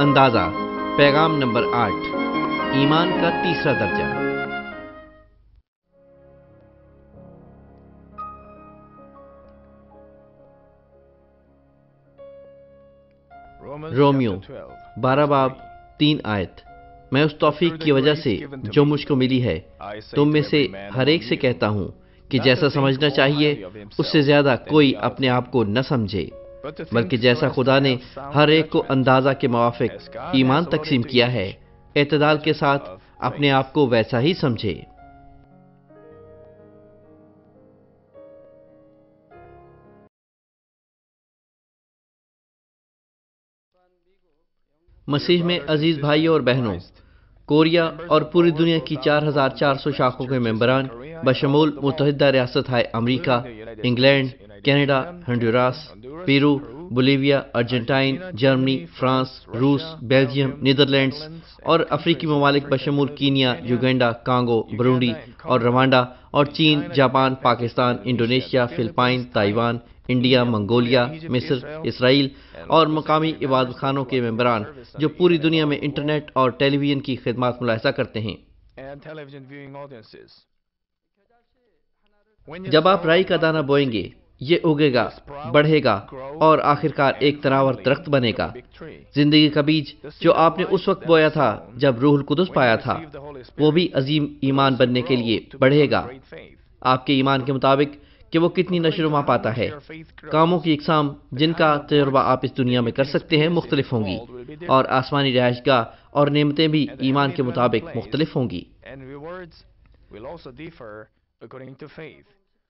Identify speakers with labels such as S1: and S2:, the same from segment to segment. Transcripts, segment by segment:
S1: اندازہ پیغام نمبر آٹھ ایمان کا تیسرا درجہ۔ رومیو بارہ باب تین آیت۔ میں اس توفیق کی وجہ سے جو مجھ کو ملی ہے تم میں سے ہر ایک سے کہتا ہوں کہ جیسا سمجھنا چاہیے اس سے زیادہ کوئی اپنے آپ کو نہ سمجھے۔ بلکہ جیسا خدا نے ہر ایک کو اندازہ کے موافق ایمان تقسیم کیا ہے، اعتدال کے ساتھ اپنے آپ کو ویسا ہی سمجھے۔ مسیح میں عزیز بھائی اور بہنوں، کوریا اور پوری دنیا کی چار ہزار چار سو شاخوں کے ممبران بشمول متحدہ ریاست ہے امریکہ، England Canada, Honduras, Peru, Bolivia, Argentine, Germany, France, روس، بیلجیم، نیدرلینڈز اور افریقی ممالک بشمول کینیا، یوگینڈا، کانگو برونڈی اور روانڈا اور چین، Japan, Pakistan, Indonesia, Philippines, Taiwan, India, Mongolia, مصر، اسرائیل اور مقامی عبادت خانوں کے ممبران جو پوری دنیا میں انٹرنیٹ اور ٹیلی ویژن کی خدمات ملاحظہ کرتے ہیں۔ جب آپ رائی کا دانہ بوئیں گے یہ اگے گا، بڑھے گا اور آخرکار ایک تناور درخت بنے گا۔ زندگی کا بیج جو آپ نے اس وقت بویا تھا جب روح القدس پایا تھا، وہ بھی عظیم ایمان بننے کے لیے بڑھے گا۔ آپ کے ایمان کے مطابق کہ وہ کتنی نشر و پاتا ہے۔ کاموں کی اقسام جن کا تجربہ آپ اس دنیا میں کر سکتے ہیں مختلف ہوں گی، اور آسمانی رہائش گاہ اور نعمتیں بھی ایمان کے مطابق مختلف ہوں گی۔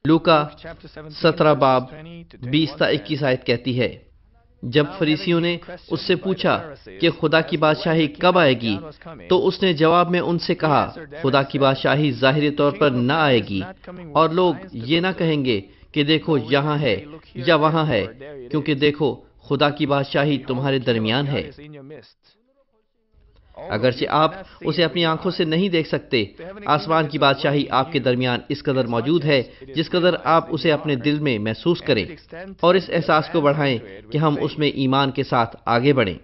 S1: لوکا سترہ باب بیس تا اکیس آیت کہتی ہے۔ جب فریسیوں نے اس سے پوچھا کہ خدا کی بادشاہی کب آئے گی، تو اس نے جواب میں ان سے کہا، خدا کی بادشاہی ظاہری طور پر نہ آئے گی۔ اور لوگ یہ نہ کہیں گے کہ دیکھو یہاں ہے یا وہاں ہے، کیونکہ دیکھو خدا کی بادشاہی تمہارے درمیان ہے۔ اگرچہ آپ اسے اپنی آنکھوں سے نہیں دیکھ سکتے، آسمان کی بادشاہی آپ کے درمیان اس قدر موجود ہے جس قدر آپ اسے اپنے دل میں محسوس کریں اور اس احساس کو بڑھائیں کہ ہم اس میں ایمان کے ساتھ آگے بڑھیں۔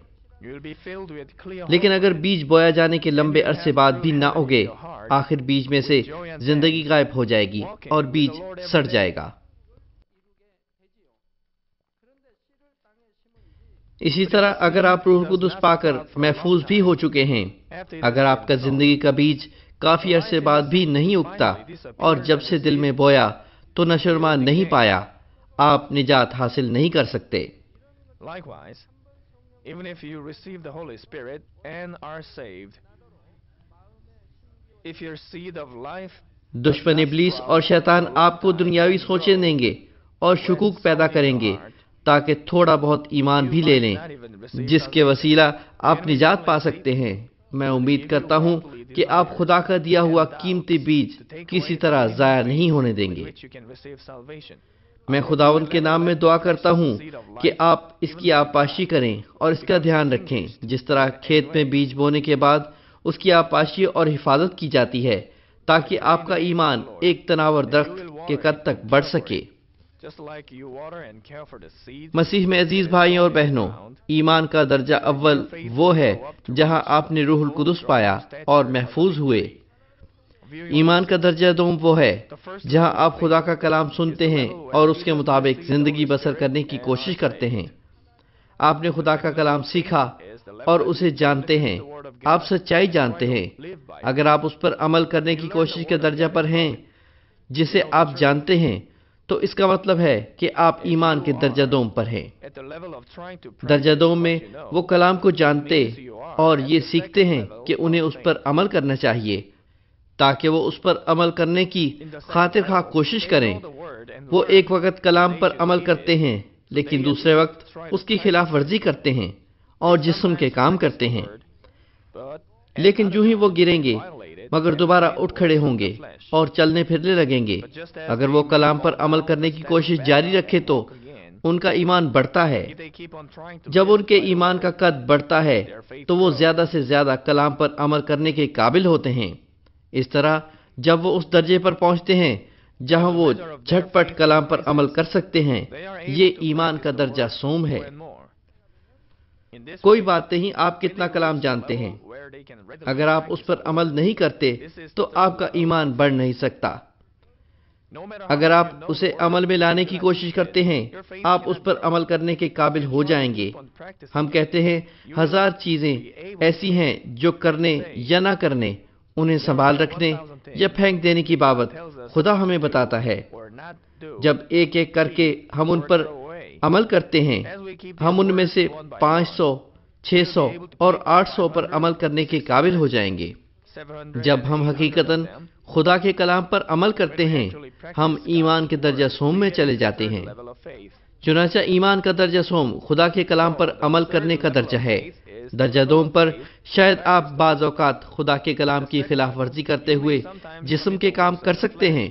S1: لیکن اگر بیج بویا جانے کے لمبے عرصے بعد بھی نہ اگے، آخر بیج میں سے زندگی غائب ہو جائے گی اور بیج سڑ جائے گا۔ اسی طرح اگر آپ روح القدس پا کر محفوظ بھی ہو چکے ہیں اگر آپ کا زندگی کا بیج کافی عرصے بعد بھی نہیں اگتا اور جب سے دل میں بویا تو نشرما نہیں پایا آپ نجات حاصل نہیں کر سکتے۔ دشمن ابلیس اور شیطان آپ کو دنیاوی سوچیں دیں گے اور شکوک پیدا کریں گے۔ تاکہ تھوڑا بہت ایمان بھی لے لیں۔ جس کے وسیلہ آپ نجات پا سکتے ہیں۔ میں امید کرتا ہوں کہ آپ خدا کا دیا ہوا قیمتی بیج کسی طرح ضائع نہیں ہونے دیں گے۔ میں خداون کے نام میں دعا کرتا ہوں کہ آپ اس کی آپاشی کریں اور اس کا دھیان رکھیں۔ جس طرح کھیت میں بیج بونے کے بعد اس کی آپاشی اور حفاظت کی جاتی ہے، تاکہ آپ کا ایمان ایک تناور درخت کے قد تک بڑھ سکے۔ مسیح میں عزیز بھائی اور بہنوں ایمان کا درجہ اول وہ ہے جہاں آپ نے روح القدس پایا اور محفوظ ہوئے۔ ایمان کا درجہ دوم وہ ہے جہاں آپ خدا کا کلام سنتے ہیں اور اس کے مطابق زندگی بسر کرنے کی کوشش کرتے ہیں۔ آپ نے خدا کا کلام سیکھا اور اسے جانتے ہیں۔ آپ سچائی جانتے ہیں۔ اگر آپ اس پر عمل کرنے کی کوشش کے درجہ پر ہیں جسے آپ جانتے ہیں تو اس کا مطلب ہے کہ آپ ایمان کے درجہ دوم پر ہیں۔ درجہ دوم میں وہ کلام کو جانتے اور یہ سیکھتے ہیں کہ انہیں اس پر عمل کرنا چاہیے، تاکہ وہ اس پر عمل کرنے کی خاطر خواہ کوشش کریں۔ وہ ایک وقت کلام پر عمل کرتے ہیں، لیکن دوسرے وقت اس کی خلاف ورزی کرتے ہیں اور جسم کے کام کرتے ہیں۔ لیکن جو ہی وہ گریں گے مگر دوبارہ اٹھ کھڑے ہوں گے اور چلنے پھرنے لگیں گے۔ اگر وہ کلام پر عمل کرنے کی کوشش جاری رکھے تو ان کا ایمان بڑھتا ہے۔ جب ان کے ایمان کا قد بڑھتا ہے تو وہ زیادہ سے زیادہ کلام پر عمل کرنے کے قابل ہوتے ہیں۔ اس طرح جب وہ اس درجے پر پہنچتے ہیں جہاں وہ جھٹ پٹ کلام پر عمل کر سکتے ہیں، یہ ایمان کا درجہ سوم ہے۔ کوئی بات نہیں آپ کتنا کلام جانتے ہیں۔ اگر آپ اس پر عمل نہیں کرتے، تو آپ کا ایمان بڑھ نہیں سکتا۔ اگر آپ اسے عمل میں لانے کی کوشش کرتے ہیں، آپ اس پر عمل کرنے کے قابل ہو جائیں گے۔ ہم کہتے ہیں، ہزار چیزیں ایسی ہیں جو کرنے یا نہ کرنے، انہیں سنبھال رکھنے یا پھینک دینے کی بابت خدا ہمیں بتاتا ہے۔ جب ایک ایک کر کے ہم ان پر عمل کرتے ہیں، ہم ان میں سے پانچ سو چھ سو اور آٹھ سو پر عمل کرنے کے قابل ہو جائیں گے۔ جب ہم حقیقتاً خدا کے کلام پر عمل کرتے ہیں، ہم ایمان کے درجہ سوم میں چلے جاتے ہیں۔ چنانچہ ایمان کا درجہ سوم خدا کے کلام پر عمل کرنے کا درجہ ہے۔ درجہ دوم پر شاید آپ بعض اوقات خدا کے کلام کی خلاف ورزی کرتے ہوئے جسم کے کام کر سکتے ہیں۔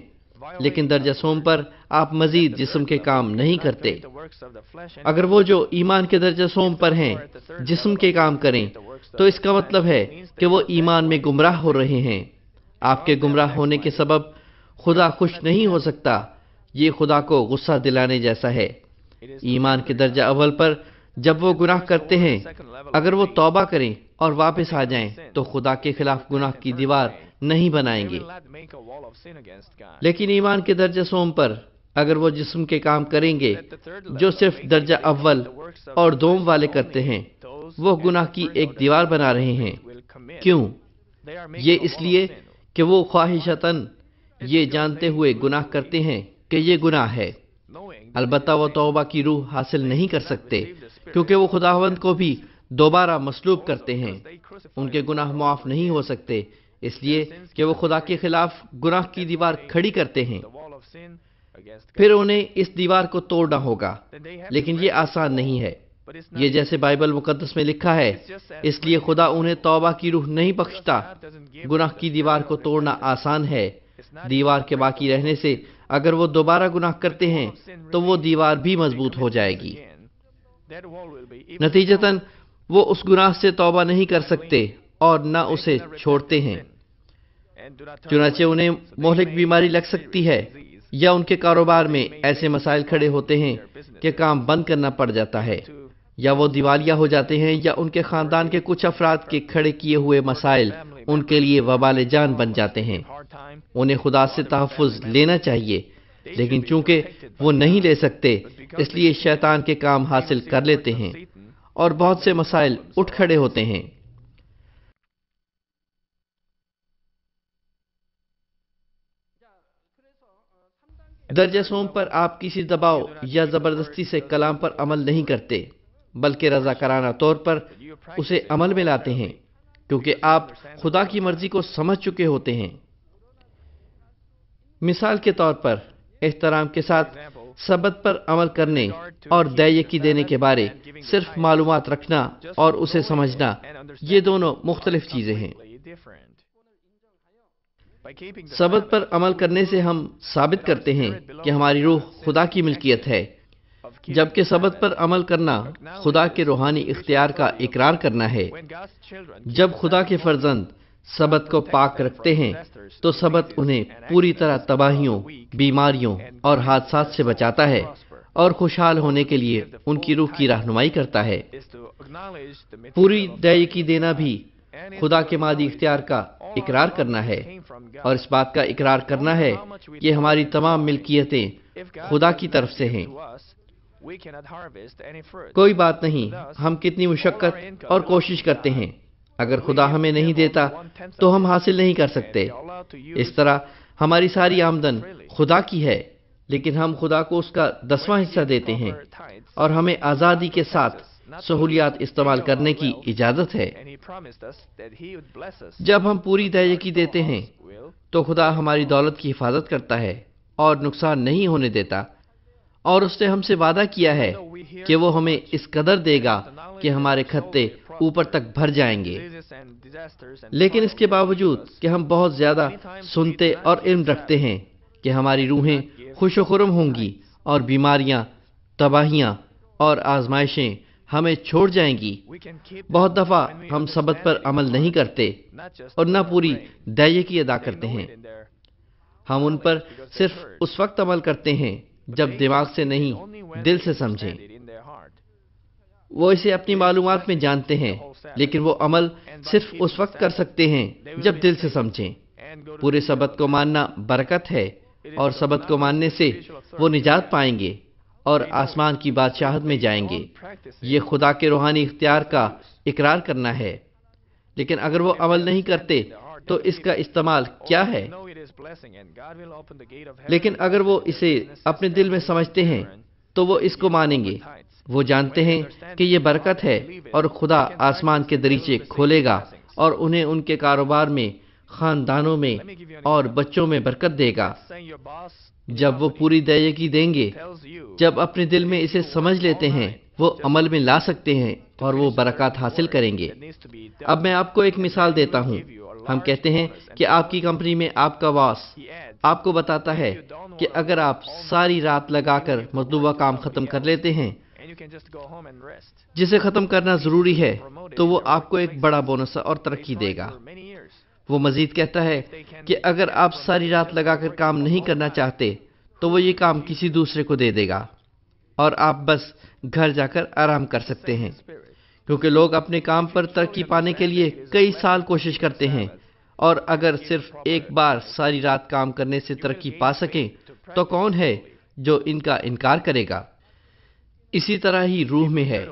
S1: لیکن درجہ سوم پر آپ مزید جسم کے کام نہیں کرتے۔ اگر وہ جو ایمان کے درجہ سوم پر ہیں، جسم کے کام کریں، تو اس کا مطلب ہے کہ وہ ایمان میں گمراہ ہو رہے ہیں۔ آپ کے گمراہ ہونے کے سبب خدا خوش نہیں ہو سکتا، یہ خدا کو غصہ دلانے جیسا ہے۔ ایمان کے درجہ اول پر جب وہ گناہ کرتے ہیں، اگر وہ توبہ کریں اور واپس آ جائیں، تو خدا کے خلاف گناہ کی دیوار نہیں بنائیں گے۔ لیکن ایمان کے درجہ سوم پر اگر وہ جسم کے کام کریں گے جو صرف درجہ اول اور دوم والے کرتے ہیں، وہ گناہ کی ایک دیوار بنا رہے ہیں۔ کیوں؟ یہ اس لیے کہ وہ خواہشتاً یہ جانتے ہوئے گناہ کرتے ہیں کہ یہ گناہ ہے۔ البتہ وہ توبہ کی روح حاصل نہیں کر سکتے، کیونکہ وہ خداوند کو بھی دوبارہ مسلوب کرتے ہیں۔ ان کے گناہ معاف نہیں ہو سکتے اس لیے کہ وہ خدا کے خلاف گناہ کی دیوار کھڑی کرتے ہیں۔ پھر انہیں اس دیوار کو توڑنا ہوگا۔ لیکن یہ آسان نہیں ہے۔ یہ جیسے بائبل مقدس میں لکھا ہے، اس لیے خدا انہیں توبہ کی روح نہیں بخشتا۔ گناہ کی دیوار کو توڑنا آسان ہے۔ دیوار کے باقی رہنے سے اگر وہ دوبارہ گناہ کرتے ہیں، تو وہ دیوار بھی مضبوط ہو جائے گی۔ نتیجتاً وہ اس گناہ سے توبہ نہیں کر سکتے اور نہ اسے چھوڑتے ہیں۔ چنانچہ انہیں مہلک بیماری لگ سکتی ہے یا ان کے کاروبار میں ایسے مسائل کھڑے ہوتے ہیں کہ کام بند کرنا پڑ جاتا ہے، یا وہ دیوالیا ہو جاتے ہیں یا ان کے خاندان کے کچھ افراد کے کھڑے کیے ہوئے مسائل ان کے لیے وبال جان بن جاتے ہیں۔ انہیں خدا سے تحفظ لینا چاہیے، لیکن چونکہ وہ نہیں لے سکتے، اس لیے شیطان کے کام حاصل کر لیتے ہیں اور بہت سے مسائل اٹھ کھڑے ہوتے ہیں۔ درجہ سوم پر آپ کسی دباؤ یا زبردستی سے کلام پر عمل نہیں کرتے، بلکہ رضا کرانہ طور پر اسے عمل میں لاتے ہیں، کیونکہ آپ خدا کی مرضی کو سمجھ چکے ہوتے ہیں۔ مثال کے طور پر، احترام کے ساتھ سبت پر عمل کرنے اور دیکی دینے کے بارے صرف معلومات رکھنا اور اسے سمجھنا، یہ دونوں مختلف چیزیں ہیں۔ سبت پر عمل کرنے سے ہم ثابت کرتے ہیں کہ ہماری روح خدا کی ملکیت ہے۔ جبکہ سبت پر عمل کرنا خدا کے روحانی اختیار کا اقرار کرنا ہے۔ جب خدا کے فرزند سبت کو پاک رکھتے ہیں، تو سبت انہیں پوری طرح تباہیوں، بیماریوں اور حادثات سے بچاتا ہے اور خوشحال ہونے کے لیے ان کی روح کی رہنمائی کرتا ہے۔ پوری کی دینا بھی خدا کے مادی اختیار کا اقرار کرنا ہے۔ اور اس بات کا اقرار کرنا ہے کہ ہماری تمام ملکیتیں خدا کی طرف سے ہیں۔ کوئی بات نہیں، ہم کتنی مشقت اور کوشش کرتے ہیں۔ اگر خدا ہمیں نہیں دیتا تو ہم حاصل نہیں کر سکتے۔ اس طرح ہماری ساری آمدن خدا کی ہے، لیکن ہم خدا کو اس کا دسواں حصہ دیتے ہیں۔ اور ہمیں آزادی کے ساتھ سہولیات استعمال کرنے کی اجازت ہے۔ جب ہم پوری کی دیتے ہیں، تو خدا ہماری دولت کی حفاظت کرتا ہے اور نقصان نہیں ہونے دیتا۔ اور اس نے ہم سے وعدہ کیا ہے کہ وہ ہمیں اس قدر دے گا کہ ہمارے خطے اوپر تک بھر جائیں گے۔ لیکن اس کے باوجود کہ ہم بہت زیادہ سنتے اور علم رکھتے ہیں کہ ہماری روحیں خوش و خرم ہوں گی اور بیماریاں، تباہیاں اور آزمائشیں ہمیں چھوڑ جائیں گی۔ بہت دفعہ ہم سبت پر عمل نہیں کرتے اور نہ پوری کی ادا کرتے ہیں۔ ہم ان پر صرف اس وقت عمل کرتے ہیں جب دماغ سے نہیں دل سے سمجھیں۔ وہ اسے اپنی معلومات میں جانتے ہیں لیکن وہ عمل صرف اس وقت کر سکتے ہیں جب دل سے سمجھیں۔ پورے سبت کو ماننا برکت ہے اور سبت کو ماننے سے وہ نجات پائیں گے۔ اور آسمان کی بادشاہت میں جائیں گے۔ یہ خدا کے روحانی اختیار کا اقرار کرنا ہے۔ لیکن اگر وہ عمل نہیں کرتے، تو اس کا استعمال کیا ہے؟ لیکن اگر وہ اسے اپنے دل میں سمجھتے ہیں، تو وہ اس کو مانیں گے۔ وہ جانتے ہیں کہ یہ برکت ہے اور خدا آسمان کے دریچے کھولے گا اور انہیں ان کے کاروبار میں، خاندانوں میں اور بچوں میں برکت دے گا۔ جب وہ پوری دیگی دیں گے، جب اپنے دل میں اسے سمجھ لیتے ہیں، وہ عمل میں لا سکتے ہیں اور وہ برکات حاصل کریں گے۔ اب میں آپ کو ایک مثال دیتا ہوں۔ ہم کہتے ہیں کہ آپ کی کمپنی میں آپ کا واس، آپ کو بتاتا ہے کہ اگر آپ ساری رات لگا کر مطلوبہ کام ختم کر لیتے ہیں، جسے ختم کرنا ضروری ہے، تو وہ آپ کو ایک بڑا بونس اور ترقی دے گا۔ وہ مزید کہتا ہے کہ اگر آپ ساری رات لگا کر کام نہیں کرنا چاہتے، تو وہ یہ کام کسی دوسرے کو دے دے گا اور آپ بس گھر جا کر آرام کر سکتے ہیں۔ کیونکہ لوگ اپنے کام پر ترقی پانے کے لیے کئی سال کوشش کرتے ہیں اور اگر صرف ایک بار ساری رات کام کرنے سے ترقی پا سکیں، تو کون ہے جو ان کا انکار کرے گا؟ اسی طرح ہی روح میں ہے۔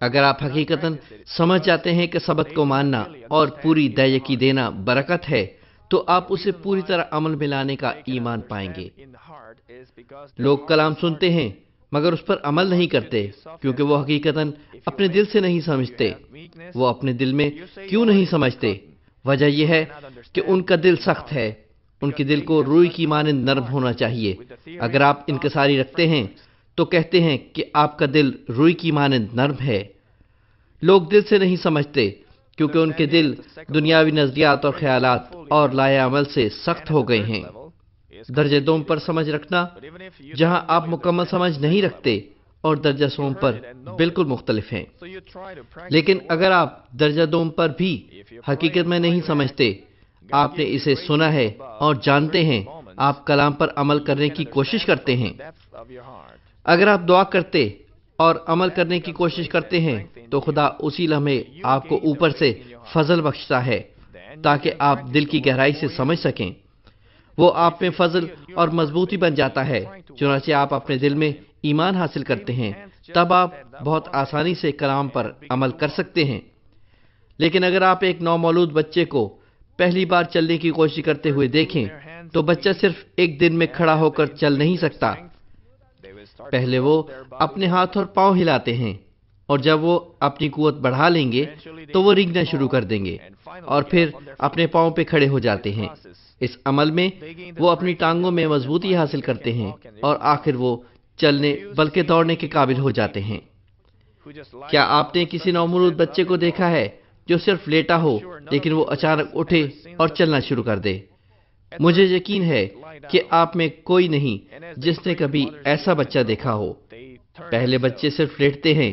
S1: اگر آپ حقیقتاً سمجھ جاتے ہیں کہ سبت کو ماننا اور پوری دیکی دینا برکت ہے، تو آپ اسے پوری طرح عمل میں لانے کا ایمان پائیں گے۔ لوگ کلام سنتے ہیں، مگر اس پر عمل نہیں کرتے، کیونکہ وہ حقیقتاً اپنے دل سے نہیں سمجھتے۔ وہ اپنے دل میں کیوں نہیں سمجھتے؟ وجہ یہ ہے کہ ان کا دل سخت ہے۔ ان کے دل کو روئی کی مانند نرم ہونا چاہیے۔ اگر آپ انکساری رکھتے ہیں تو کہتے ہیں کہ آپ کا دل روئی کی مانند نرم ہے۔ لوگ دل سے نہیں سمجھتے کیونکہ ان کے دل دنیاوی نظریات اور خیالات اور لایا عمل سے سخت ہو گئے ہیں۔ درجہ دوم پر سمجھ رکھنا، جہاں آپ مکمل سمجھ نہیں رکھتے اور درجہ سوم پر بالکل مختلف ہیں۔ لیکن اگر آپ درجہ دوم پر بھی حقیقت میں نہیں سمجھتے، آپ نے اسے سنا ہے اور جانتے ہیں، آپ کلام پر عمل کرنے کی کوشش کرتے ہیں۔ اگر آپ دعا کرتے اور عمل کرنے کی کوشش کرتے ہیں، تو خدا اسی لمحے آپ کو اوپر سے فضل بخشتا ہے، تاکہ آپ دل کی گہرائی سے سمجھ سکیں۔ وہ آپ میں فضل اور مضبوطی بن جاتا ہے، چنانچہ آپ اپنے دل میں ایمان حاصل کرتے ہیں۔ تب آپ بہت آسانی سے کلام پر عمل کر سکتے ہیں۔ لیکن اگر آپ ایک نومولود بچے کو پہلی بار چلنے کی کوشش کرتے ہوئے دیکھیں، تو بچہ صرف ایک دن میں کھڑا ہو کر چل نہیں سکتا۔ پہلے وہ اپنے ہاتھ اور پاؤں ہلاتے ہیں اور جب وہ اپنی قوت بڑھا لیں گے تو وہ رنگنا شروع کر دیں گے اور پھر اپنے پاؤں پہ کھڑے ہو جاتے ہیں۔ اس عمل میں وہ اپنی ٹانگوں میں مضبوطی حاصل کرتے ہیں اور آخر وہ چلنے بلکہ دوڑنے کے قابل ہو جاتے ہیں۔ کیا آپ نے کسی نومرود بچے کو دیکھا ہے جو صرف لیٹا ہو لیکن وہ اچانک اٹھے اور چلنا شروع کر دے؟ مجھے یقین ہے کہ آپ میں کوئی نہیں جس نے کبھی ایسا بچہ دیکھا ہو۔ پہلے بچے صرف لیٹتے ہیں۔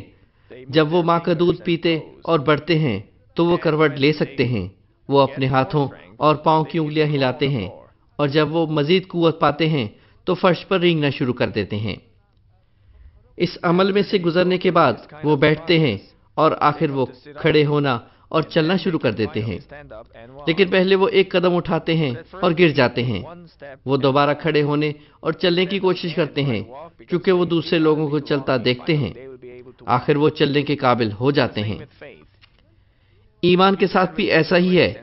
S1: جب وہ ماں کا دودھ پیتے اور بڑھتے ہیں تو وہ کروٹ لے سکتے ہیں۔ وہ اپنے ہاتھوں اور پاؤں کی انگلیاں ہلاتے ہیں اور جب وہ مزید قوت پاتے ہیں تو فرش پر رینگنا شروع کر دیتے ہیں۔ اس عمل میں سے گزرنے کے بعد وہ بیٹھتے ہیں اور آخر وہ کھڑے ہونا اور چلنا شروع کر دیتے ہیں۔ لیکن پہلے وہ ایک قدم اٹھاتے ہیں اور گر جاتے ہیں۔ وہ دوبارہ کھڑے ہونے اور چلنے کی کوشش کرتے ہیں کیونکہ وہ دوسرے لوگوں کو چلتا دیکھتے ہیں۔ آخر وہ چلنے کے قابل ہو جاتے ہیں۔ ایمان کے ساتھ بھی ایسا ہی ہے۔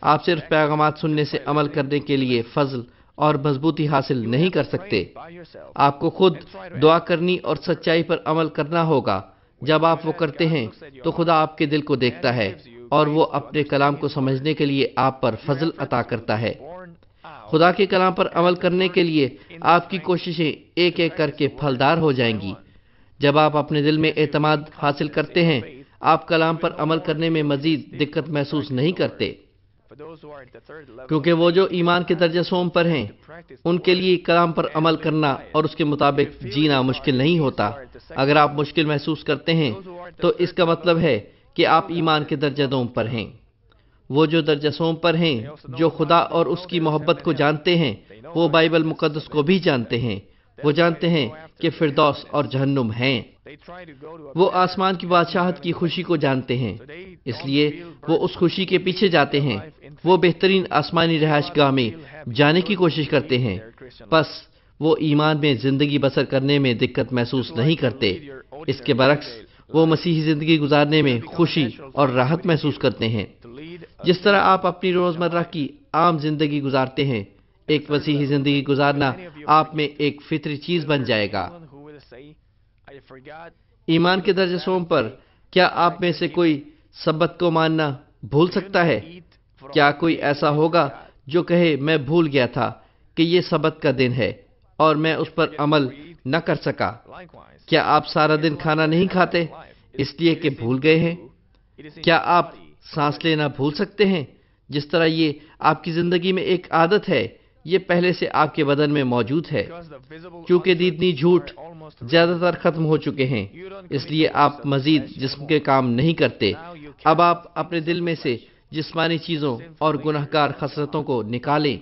S1: آپ صرف پیغامات سننے سے عمل کرنے کے لیے فضل اور مضبوطی حاصل نہیں کر سکتے۔ آپ کو خود دعا کرنی اور سچائی پر عمل کرنا ہوگا۔ جب آپ وہ کرتے ہیں تو خدا آپ کے دل کو دیکھتا ہے اور وہ اپنے کلام کو سمجھنے کے لیے آپ پر فضل عطا کرتا ہے۔ خدا کے کلام پر عمل کرنے کے لیے آپ کی کوششیں ایک ایک کر کے پھلدار ہو جائیں گی۔ جب آپ اپنے دل میں اعتماد حاصل کرتے ہیں، آپ کلام پر عمل کرنے میں مزید دقت محسوس نہیں کرتے۔ کیونکہ وہ جو ایمان کے درجہ سوم پر ہیں ان کے لیے کلام پر عمل کرنا اور اس کے مطابق جینا مشکل نہیں ہوتا۔ اگر آپ مشکل محسوس کرتے ہیں تو اس کا مطلب ہے کہ آپ ایمان کے درجہ دوم پر ہیں۔ وہ جو درجہ سوم پر ہیں جو خدا اور اس کی محبت کو جانتے ہیں۔ وہ بائبل مقدس کو بھی جانتے ہیں۔ وہ جانتے ہیں کہ فردوس اور جہنم ہیں۔ وہ آسمان کی بادشاہت کی خوشی کو جانتے ہیں۔ اس لیے وہ اس خوشی کے پیچھے جاتے ہیں۔ وہ بہترین آسمانی رہائش گاہ میں جانے کی کوشش کرتے ہیں۔ بس وہ ایمان میں زندگی بسر کرنے میں دقت محسوس نہیں کرتے۔ اس کے برعکس، وہ مسیحی زندگی گزارنے میں خوشی اور راحت محسوس کرتے ہیں۔ جس طرح آپ اپنی روزمرہ کی عام زندگی گزارتے ہیں، ایک مسیحی زندگی گزارنا آپ میں ایک فطری چیز بن جائے گا۔ ایمان کے درجہ سوم پر کیا آپ میں سے کوئی سبت کو ماننا بھول سکتا ہے؟ کیا کوئی ایسا ہوگا جو کہے میں بھول گیا تھا کہ یہ سبت کا دن ہے اور میں اس پر عمل نہ کر سکا؟ کیا آپ سارا دن کھانا نہیں کھاتے اس لیے کہ بھول گئے ہیں؟ کیا آپ سانس لینا بھول سکتے ہیں؟ جس طرح یہ آپ کی زندگی میں ایک عادت ہے، یہ پہلے سے آپ کے بدن میں موجود ہے۔ کیونکہ دیدنی جھوٹ زیادہ تر ختم ہو چکے ہیں، اس لیے آپ مزید جسم کے کام نہیں کرتے۔ اب آپ اپنے دل میں سے جسمانی چیزوں اور گناہ گار خسرتوں کو نکالیں۔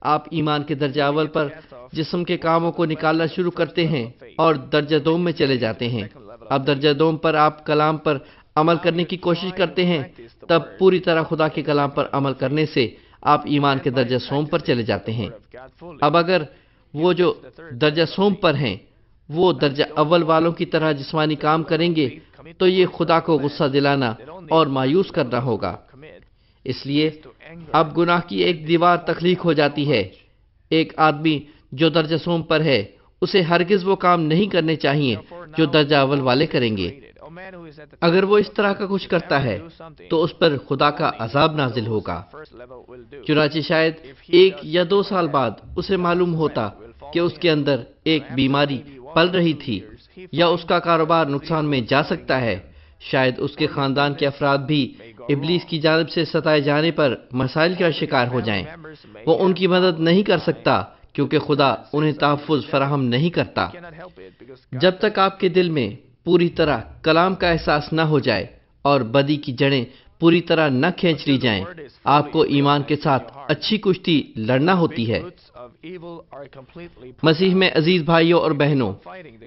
S1: آپ ایمان کے درجہ اول پر جسم کے کاموں کو نکالنا شروع کرتے ہیں اور درجہ دوم میں چلے جاتے ہیں۔ اب درجہ دوم پر آپ کلام پر عمل کرنے کی کوشش کرتے ہیں، تب پوری طرح خدا کے کلام پر عمل کرنے سے آپ ایمان کے درجہ سوم پر چلے جاتے ہیں۔ اب اگر وہ جو درجہ سوم پر ہیں، وہ درجہ اول والوں کی طرح جسمانی کام کریں گے، تو یہ خدا کو غصہ دلانا اور مایوس کرنا ہوگا۔ اس لیے اب گناہ کی ایک دیوار تخلیق ہو جاتی ہے۔ ایک آدمی جو درجہ سوم پر ہے، اسے ہرگز وہ کام نہیں کرنے چاہیے جو درجہ اول والے کریں گے۔ اگر وہ اس طرح کا کچھ کرتا ہے، تو اس پر خدا کا عذاب نازل ہوگا۔ چنانچہ شاید ایک یا دو سال بعد اسے معلوم ہوتا کہ اس کے اندر ایک بیماری پل رہی تھی یا اس کا کاروبار نقصان میں جا سکتا ہے۔ شاید اس کے خاندان کے افراد بھی ابلیس کی جانب سے ستائے جانے پر مسائل کا شکار ہو جائیں۔ وہ ان کی مدد نہیں کر سکتا کیونکہ خدا انہیں تحفظ فراہم نہیں کرتا۔ جب تک آپ کے دل میں پوری طرح کلام کا احساس نہ ہو جائے اور بدی کی جڑیں پوری طرح نہ کھینچ لی جائیں۔ آپ کو ایمان کے ساتھ اچھی کشتی لڑنا ہوتی ہے۔ مسیح میں عزیز بھائیوں اور بہنوں،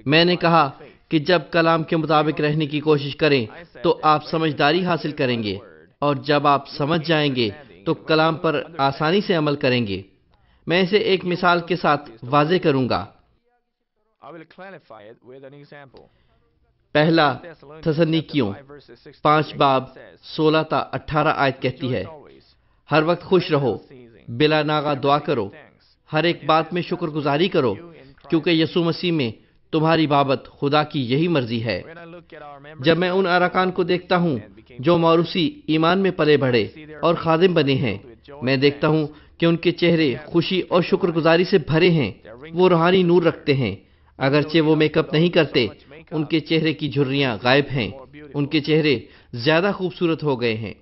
S1: میں نے کہا کہ جب کلام کے مطابق رہنے کی کوشش کریں تو آپ سمجھداری حاصل کریں گے اور جب آپ سمجھ جائیں گے تو کلام پر آسانی سے عمل کریں گے۔ میں اسے ایک مثال کے ساتھ واضح کروں گا۔ پہلا تسنیکیوں، پانچ باب، سولہ تا اٹھارہ آیت کہتی ہے، ہر وقت خوش رہو، بلا ناغا دعا کرو، ہر ایک بات میں شکر گزاری کرو، کیونکہ یسو مسیح میں تمہاری بابت خدا کی یہی مرضی ہے۔ جب میں ان ارکان کو دیکھتا ہوں جو موروسی ایمان میں پلے بڑھے اور خادم بنے ہیں، میں دیکھتا ہوں کہ ان کے چہرے خوشی اور شکر گزاری سے بھرے ہیں، وہ روحانی نور رکھتے ہیں، اگرچہ وہ میک اپ نہیں کرتے ان کے چہرے کی جھریاں غائب ہیں۔ ان کے چہرے زیادہ خوبصورت ہو گئے ہیں۔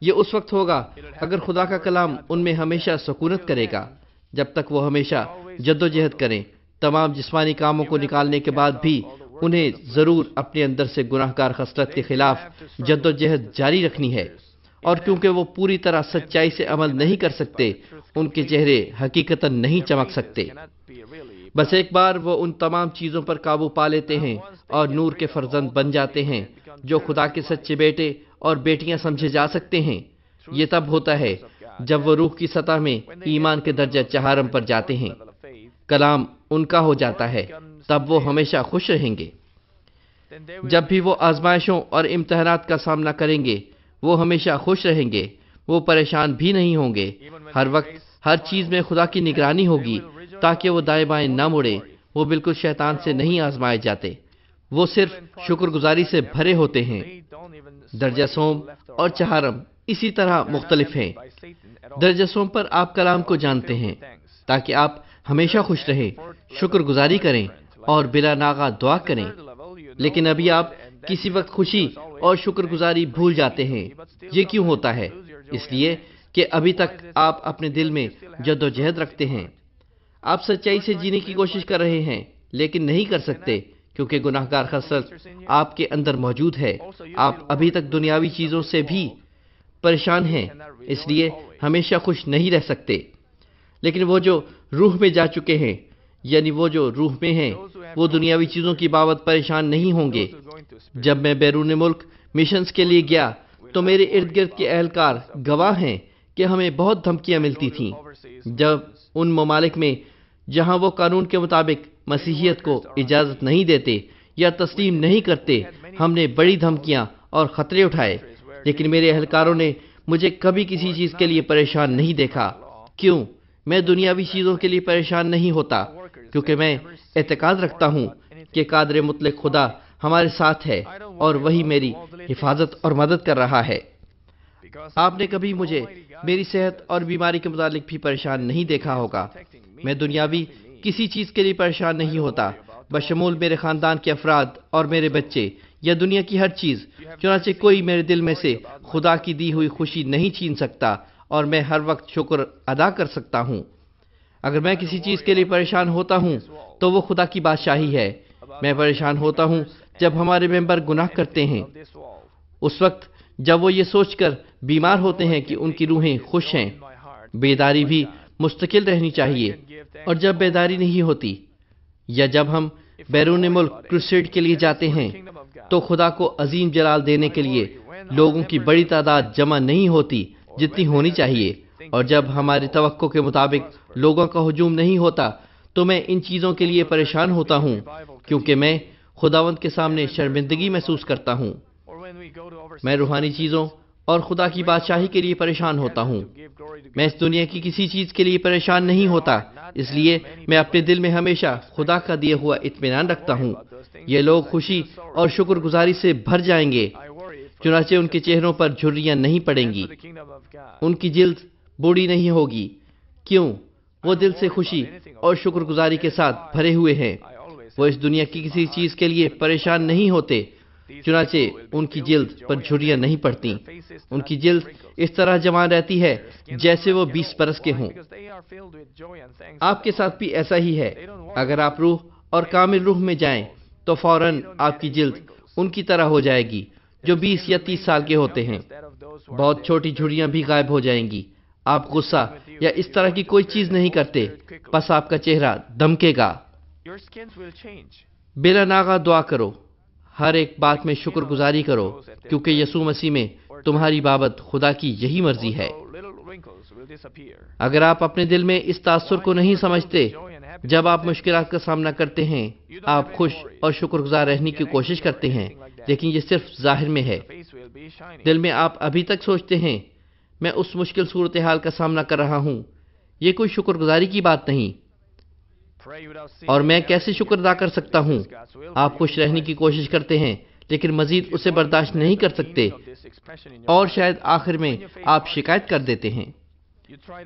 S1: یہ اس وقت ہوگا اگر خدا کا کلام ان میں ہمیشہ سکونت کرے گا۔ جب تک وہ ہمیشہ جد و جہد کریں، تمام جسمانی کاموں کو نکالنے کے بعد بھی انہیں ضرور اپنے اندر سے گناہ کار خسرت کے خلاف جد و جہد جاری رکھنی ہے۔ اور کیونکہ وہ پوری طرح سچائی سے عمل نہیں کر سکتے، ان کے چہرے حقیقتا نہیں چمک سکتے۔ بس ایک بار وہ ان تمام چیزوں پر قابو پا لیتے ہیں اور نور کے فرزند بن جاتے ہیں جو خدا کے سچے بیٹے اور بیٹیاں سمجھے جا سکتے ہیں۔ یہ تب ہوتا ہے جب وہ روح کی سطح میں ایمان کے درجہ چہارم پر جاتے ہیں۔ کلام ان کا ہو جاتا ہے، تب وہ ہمیشہ خوش رہیں گے۔ جب بھی وہ آزمائشوں اور امتحانات کا سامنا کریں گے، وہ ہمیشہ خوش رہیں گے۔ وہ پریشان بھی نہیں ہوں گے۔ ہر وقت ہر چیز میں خدا کی نگرانی ہوگی۔ تاکہ وہ دائیں بائیں نہ مڑے، وہ بالکل شیطان سے نہیں آزمائے جاتے۔ وہ صرف شکر گزاری سے بھرے ہوتے ہیں۔ درجہ سوم اور چہارم اسی طرح مختلف ہیں۔ درجہ سوم پر آپ کلام کو جانتے ہیں، تاکہ آپ ہمیشہ خوش رہیں، شکر گزاری کریں اور بلا ناغا دعا کریں۔ لیکن ابھی آپ کسی وقت خوشی اور شکر گزاری بھول جاتے ہیں۔ یہ کیوں ہوتا ہے؟ اس لیے کہ ابھی تک آپ اپنے دل میں جد و جہد رکھتے ہیں۔ آپ سچائی سے جینے کی کوشش کر رہے ہیں، لیکن نہیں کر سکتے، کیونکہ گناہ گار خسرت آپ کے اندر موجود ہے۔ آپ ابھی تک دنیاوی چیزوں سے بھی پریشان ہیں، اس لیے ہمیشہ خوش نہیں رہ سکتے۔ لیکن وہ جو روح میں جا چکے ہیں یعنی وہ جو روح میں ہیں، وہ دنیاوی چیزوں کی بابت پریشان نہیں ہوں گے۔ جب میں بیرون ملک مشنز کے لیے گیا، تو میرے ارد گرد کے اہلکار گواہ ہیں کہ ہمیں بہت دھمکیاں ملتی تھیں۔ جب ان ممالک میں جہاں وہ قانون کے مطابق مسیحیت کو اجازت نہیں دیتے یا تسلیم نہیں کرتے، ہم نے بڑی دھمکیاں اور خطرے اٹھائے۔ لیکن میرے اہلکاروں نے مجھے کبھی کسی چیز کے لیے پریشان نہیں دیکھا۔ کیوں؟ میں دنیاوی چیزوں کے لیے پریشان نہیں ہوتا، کیونکہ میں اعتقاد رکھتا ہوں کہ قادر مطلق خدا ہمارے ساتھ ہے اور وہی میری حفاظت اور مدد کر رہا ہے۔ آپ نے کبھی مجھے میری صحت اور بیماری کے متعلق بھی پریشان نہیں دیکھا ہوگا۔ میں دنیاوی کسی چیز کے لیے پریشان نہیں ہوتا۔ بشمول میرے خاندان کے افراد اور میرے بچے یا دنیا کی ہر چیز، چنانچہ کوئی میرے دل میں سے خدا کی دی ہوئی خوشی نہیں چھین سکتا اور میں ہر وقت شکر ادا کر سکتا ہوں۔ اگر میں کسی چیز کے لیے پریشان ہوتا ہوں تو وہ خدا کی بادشاہی ہے۔ میں پریشان ہوتا ہوں جب ہمارے ممبر گناہ کرتے ہیں۔ اس وقت جب وہ یہ سوچ کر بیمار ہوتے ہیں کہ ان کی روحیں خوش ہیں۔ بیداری بھی مستقل رہنی چاہیے اور جب بیداری نہیں ہوتی یا جب ہم بیرون ملک کروسیڈ کے لیے جاتے ہیں تو خدا کو عظیم جلال دینے کے لیے لوگوں کی بڑی تعداد جمع نہیں ہوتی جتنی ہونی چاہیے۔ اور جب ہماری توقع کے مطابق لوگوں کا ہجوم نہیں ہوتا تو میں ان چیزوں کے لیے پریشان ہوتا ہوں کیونکہ میں خداوند کے سامنے شرمندگی محسوس کرتا ہوں۔ میں روحانی چیزوں اور خدا کی بادشاہی کے لیے پریشان ہوتا ہوں۔ میں اس دنیا کی کسی چیز کے لیے پریشان نہیں ہوتا۔ اس لیے میں اپنے دل میں ہمیشہ خدا کا دیا ہوا اطمینان رکھتا ہوں۔ یہ لوگ خوشی اور شکر گزاری سے بھر جائیں گے۔ چنانچہ ان کے چہروں پر جھریاں نہیں پڑیں گی۔ ان کی جلد بوڑھی نہیں ہوگی۔ کیوں؟ وہ دل سے خوشی اور شکر گزاری کے ساتھ بھرے ہوئے ہیں۔ وہ اس دنیا کی کسی چیز کے لیے پریشان نہیں ہوتے۔ چنانچہ ان کی جلد پر جھریاں نہیں پڑتی ان کی جلد اس طرح جمع رہتی ہے جیسے وہ بیس برس کے ہوں۔ آپ کے ساتھ بھی ایسا ہی ہے۔ اگر آپ روح اور کامل روح میں جائیں تو فوراً آپ کی جلد ان کی طرح ہو جائے گی جو بیس یا تیس سال کے ہوتے ہیں۔ بہت چھوٹی جھڑیاں بھی غائب ہو جائیں گی۔ آپ غصہ یا اس طرح کی کوئی چیز نہیں کرتے۔ بس آپ کا چہرہ دمکے گا۔ بلا ناغا دعا کرو۔ ہر ایک بات میں شکر گزاری کرو، کیونکہ یسوع مسیح میں تمہاری بابت خدا کی یہی مرضی ہے۔ اگر آپ اپنے دل میں اس تاثر کو نہیں سمجھتے، جب آپ مشکلات کا سامنا کرتے ہیں، آپ خوش اور شکر گزار رہنے کی کوشش کرتے ہیں، لیکن یہ صرف ظاہر میں ہے۔ دل میں آپ ابھی تک سوچتے ہیں، میں اس مشکل صورتحال کا سامنا کر رہا ہوں۔ یہ کوئی شکر گزاری کی بات نہیں۔ اور میں کیسے شکر ادا کر سکتا ہوں؟ آپ خوش رہنے کی کوشش کرتے ہیں لیکن مزید اسے برداشت نہیں کر سکتے۔ اور شاید آخر میں آپ شکایت کر دیتے ہیں۔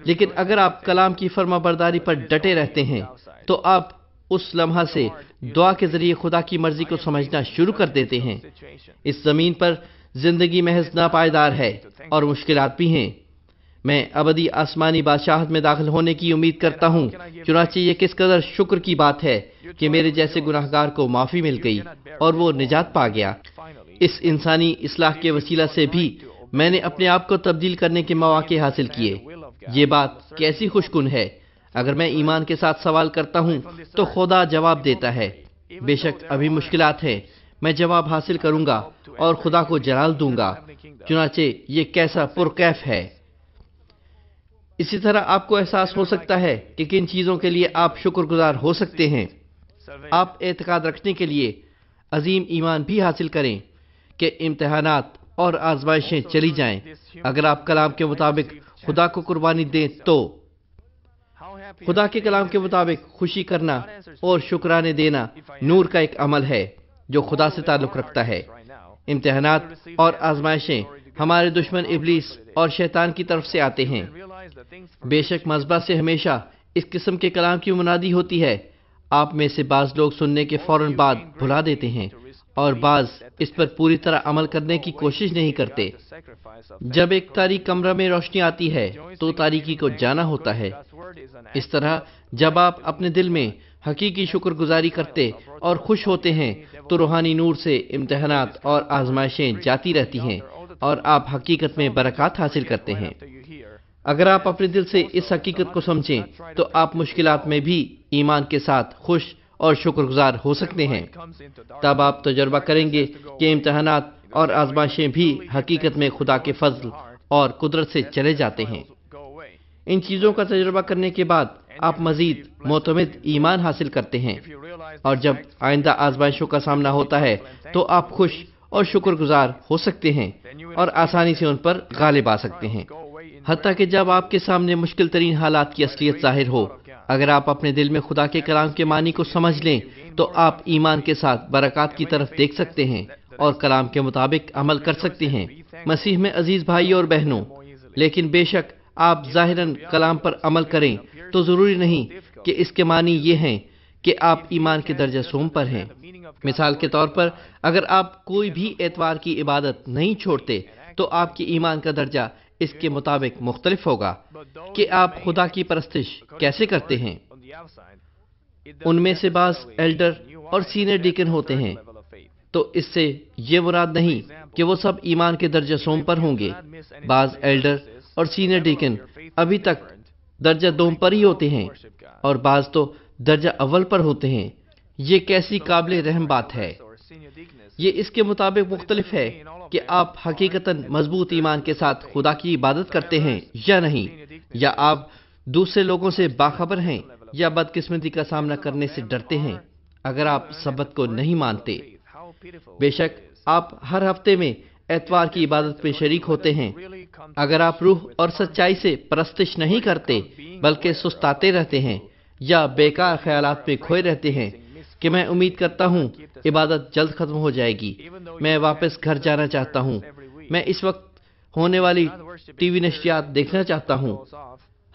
S1: لیکن اگر آپ کلام کی فرما برداری پر ڈٹے رہتے ہیں تو آپ اس لمحہ سے دعا کے ذریعے خدا کی مرضی کو سمجھنا شروع کر دیتے ہیں۔ اس زمین پر زندگی محض ناپائیدار ہے اور مشکلات بھی ہیں۔ میں ابدی آسمانی بادشاہت میں داخل ہونے کی امید کرتا ہوں۔ چنانچہ یہ کس قدر شکر کی بات ہے کہ میرے جیسے گناہ گار کو معافی مل گئی اور وہ نجات پا گیا۔ اس انسانی اصلاح کے وسیلہ سے بھی میں نے اپنے آپ کو تبدیل کرنے کے مواقع حاصل کیے۔ یہ بات کیسی خوش کن ہے؟ اگر میں ایمان کے ساتھ سوال کرتا ہوں تو خدا جواب دیتا ہے۔ بے شک ابھی مشکلات ہیں۔ میں جواب حاصل کروں گا اور خدا کو جلال دوں گا۔ چنانچہ یہ کیسا پرکیف ہے؟ اسی طرح آپ کو احساس ہو سکتا ہے کہ کن چیزوں کے لیے آپ شکر گزار ہو سکتے ہیں۔ آپ اعتقاد رکھنے کے لیے عظیم ایمان بھی حاصل کریں کہ امتحانات اور آزمائشیں چلی جائیں۔ اگر آپ کلام کے مطابق خدا کو قربانی دیں تو خدا کے کلام کے مطابق خوشی کرنا اور شکرانے دینا نور کا ایک عمل ہے جو خدا سے تعلق رکھتا ہے۔ امتحانات اور آزمائشیں ہمارے دشمن ابلیس اور شیطان کی طرف سے آتے ہیں۔ بے شک مذبح سے ہمیشہ اس قسم کے کلام کی منادی ہوتی ہے۔ آپ میں سے بعض لوگ سننے کے فوراً بعد بھلا دیتے ہیں اور بعض اس پر پوری طرح عمل کرنے کی کوشش نہیں کرتے۔ جب ایک تاریخ کمرہ میں روشنی آتی ہے، تو تاریخی کو جانا ہوتا ہے۔ اس طرح جب آپ اپنے دل میں حقیقی شکر گزاری کرتے اور خوش ہوتے ہیں، تو روحانی نور سے امتحانات اور آزمائشیں جاتی رہتی ہیں اور آپ حقیقت میں برکات حاصل کرتے ہیں۔ اگر آپ اپنے دل سے اس حقیقت کو سمجھیں تو آپ مشکلات میں بھی ایمان کے ساتھ خوش اور شکر گزار ہو سکتے ہیں۔ تب آپ تجربہ کریں گے کہ امتحانات اور آزمائشیں بھی حقیقت میں خدا کے فضل اور قدرت سے چلے جاتے ہیں۔ ان چیزوں کا تجربہ کرنے کے بعد آپ مزید معتمد ایمان حاصل کرتے ہیں۔ اور جب آئندہ آزمائشوں کا سامنا ہوتا ہے تو آپ خوش اور شکر گزار ہو سکتے ہیں اور آسانی سے ان پر غالب آ سکتے ہیں۔ حتیٰ کہ جب آپ کے سامنے مشکل ترین حالات کی اصلیت ظاہر ہو، اگر آپ اپنے دل میں خدا کے کلام کے معنی کو سمجھ لیں، تو آپ ایمان کے ساتھ برکات کی طرف دیکھ سکتے ہیں اور کلام کے مطابق عمل کر سکتے ہیں۔ مسیح میں عزیز بھائی اور بہنوں، لیکن بے شک آپ ظاہراً کلام پر عمل کریں، تو ضروری نہیں کہ اس کے معنی یہ ہیں کہ آپ ایمان کے درجہ سوم پر ہیں۔ مثال کے طور پر، اگر آپ کوئی بھی اتوار کی عبادت نہیں چھوڑتے، تو آپ کی ایمان کا درجہ اس کے مطابق مختلف ہوگا کہ آپ خدا کی پرستش کیسے کرتے ہیں۔ ان میں سے بعض ایلڈر اور سینئر ڈیکن ہوتے ہیں۔ تو اس سے یہ مراد نہیں کہ وہ سب ایمان کے درجہ سوم پر ہوں گے۔ بعض ایلڈر اور سینئر ڈیکن ابھی تک درجہ دوم پر ہی ہوتے ہیں اور بعض تو درجہ اول پر ہوتے ہیں۔ یہ کیسی قابل رحم بات ہے؟ یہ اس کے مطابق مختلف ہے کہ آپ حقیقت مضبوط ایمان کے ساتھ خدا کی عبادت کرتے ہیں یا نہیں، یا آپ دوسرے لوگوں سے باخبر ہیں یا بدقسمتی کا سامنا کرنے سے ڈرتے ہیں۔ اگر آپ سبت کو نہیں مانتے، بے شک آپ ہر ہفتے میں اتوار کی عبادت میں شریک ہوتے ہیں۔ اگر آپ روح اور سچائی سے پرستش نہیں کرتے، بلکہ سستاتے رہتے ہیں یا بیکار خیالات میں کھوئے رہتے ہیں کہ میں امید کرتا ہوں عبادت جلد ختم ہو جائے گی۔ میں واپس گھر جانا چاہتا ہوں۔ میں اس وقت ہونے والی ٹی وی نشریات دیکھنا چاہتا ہوں۔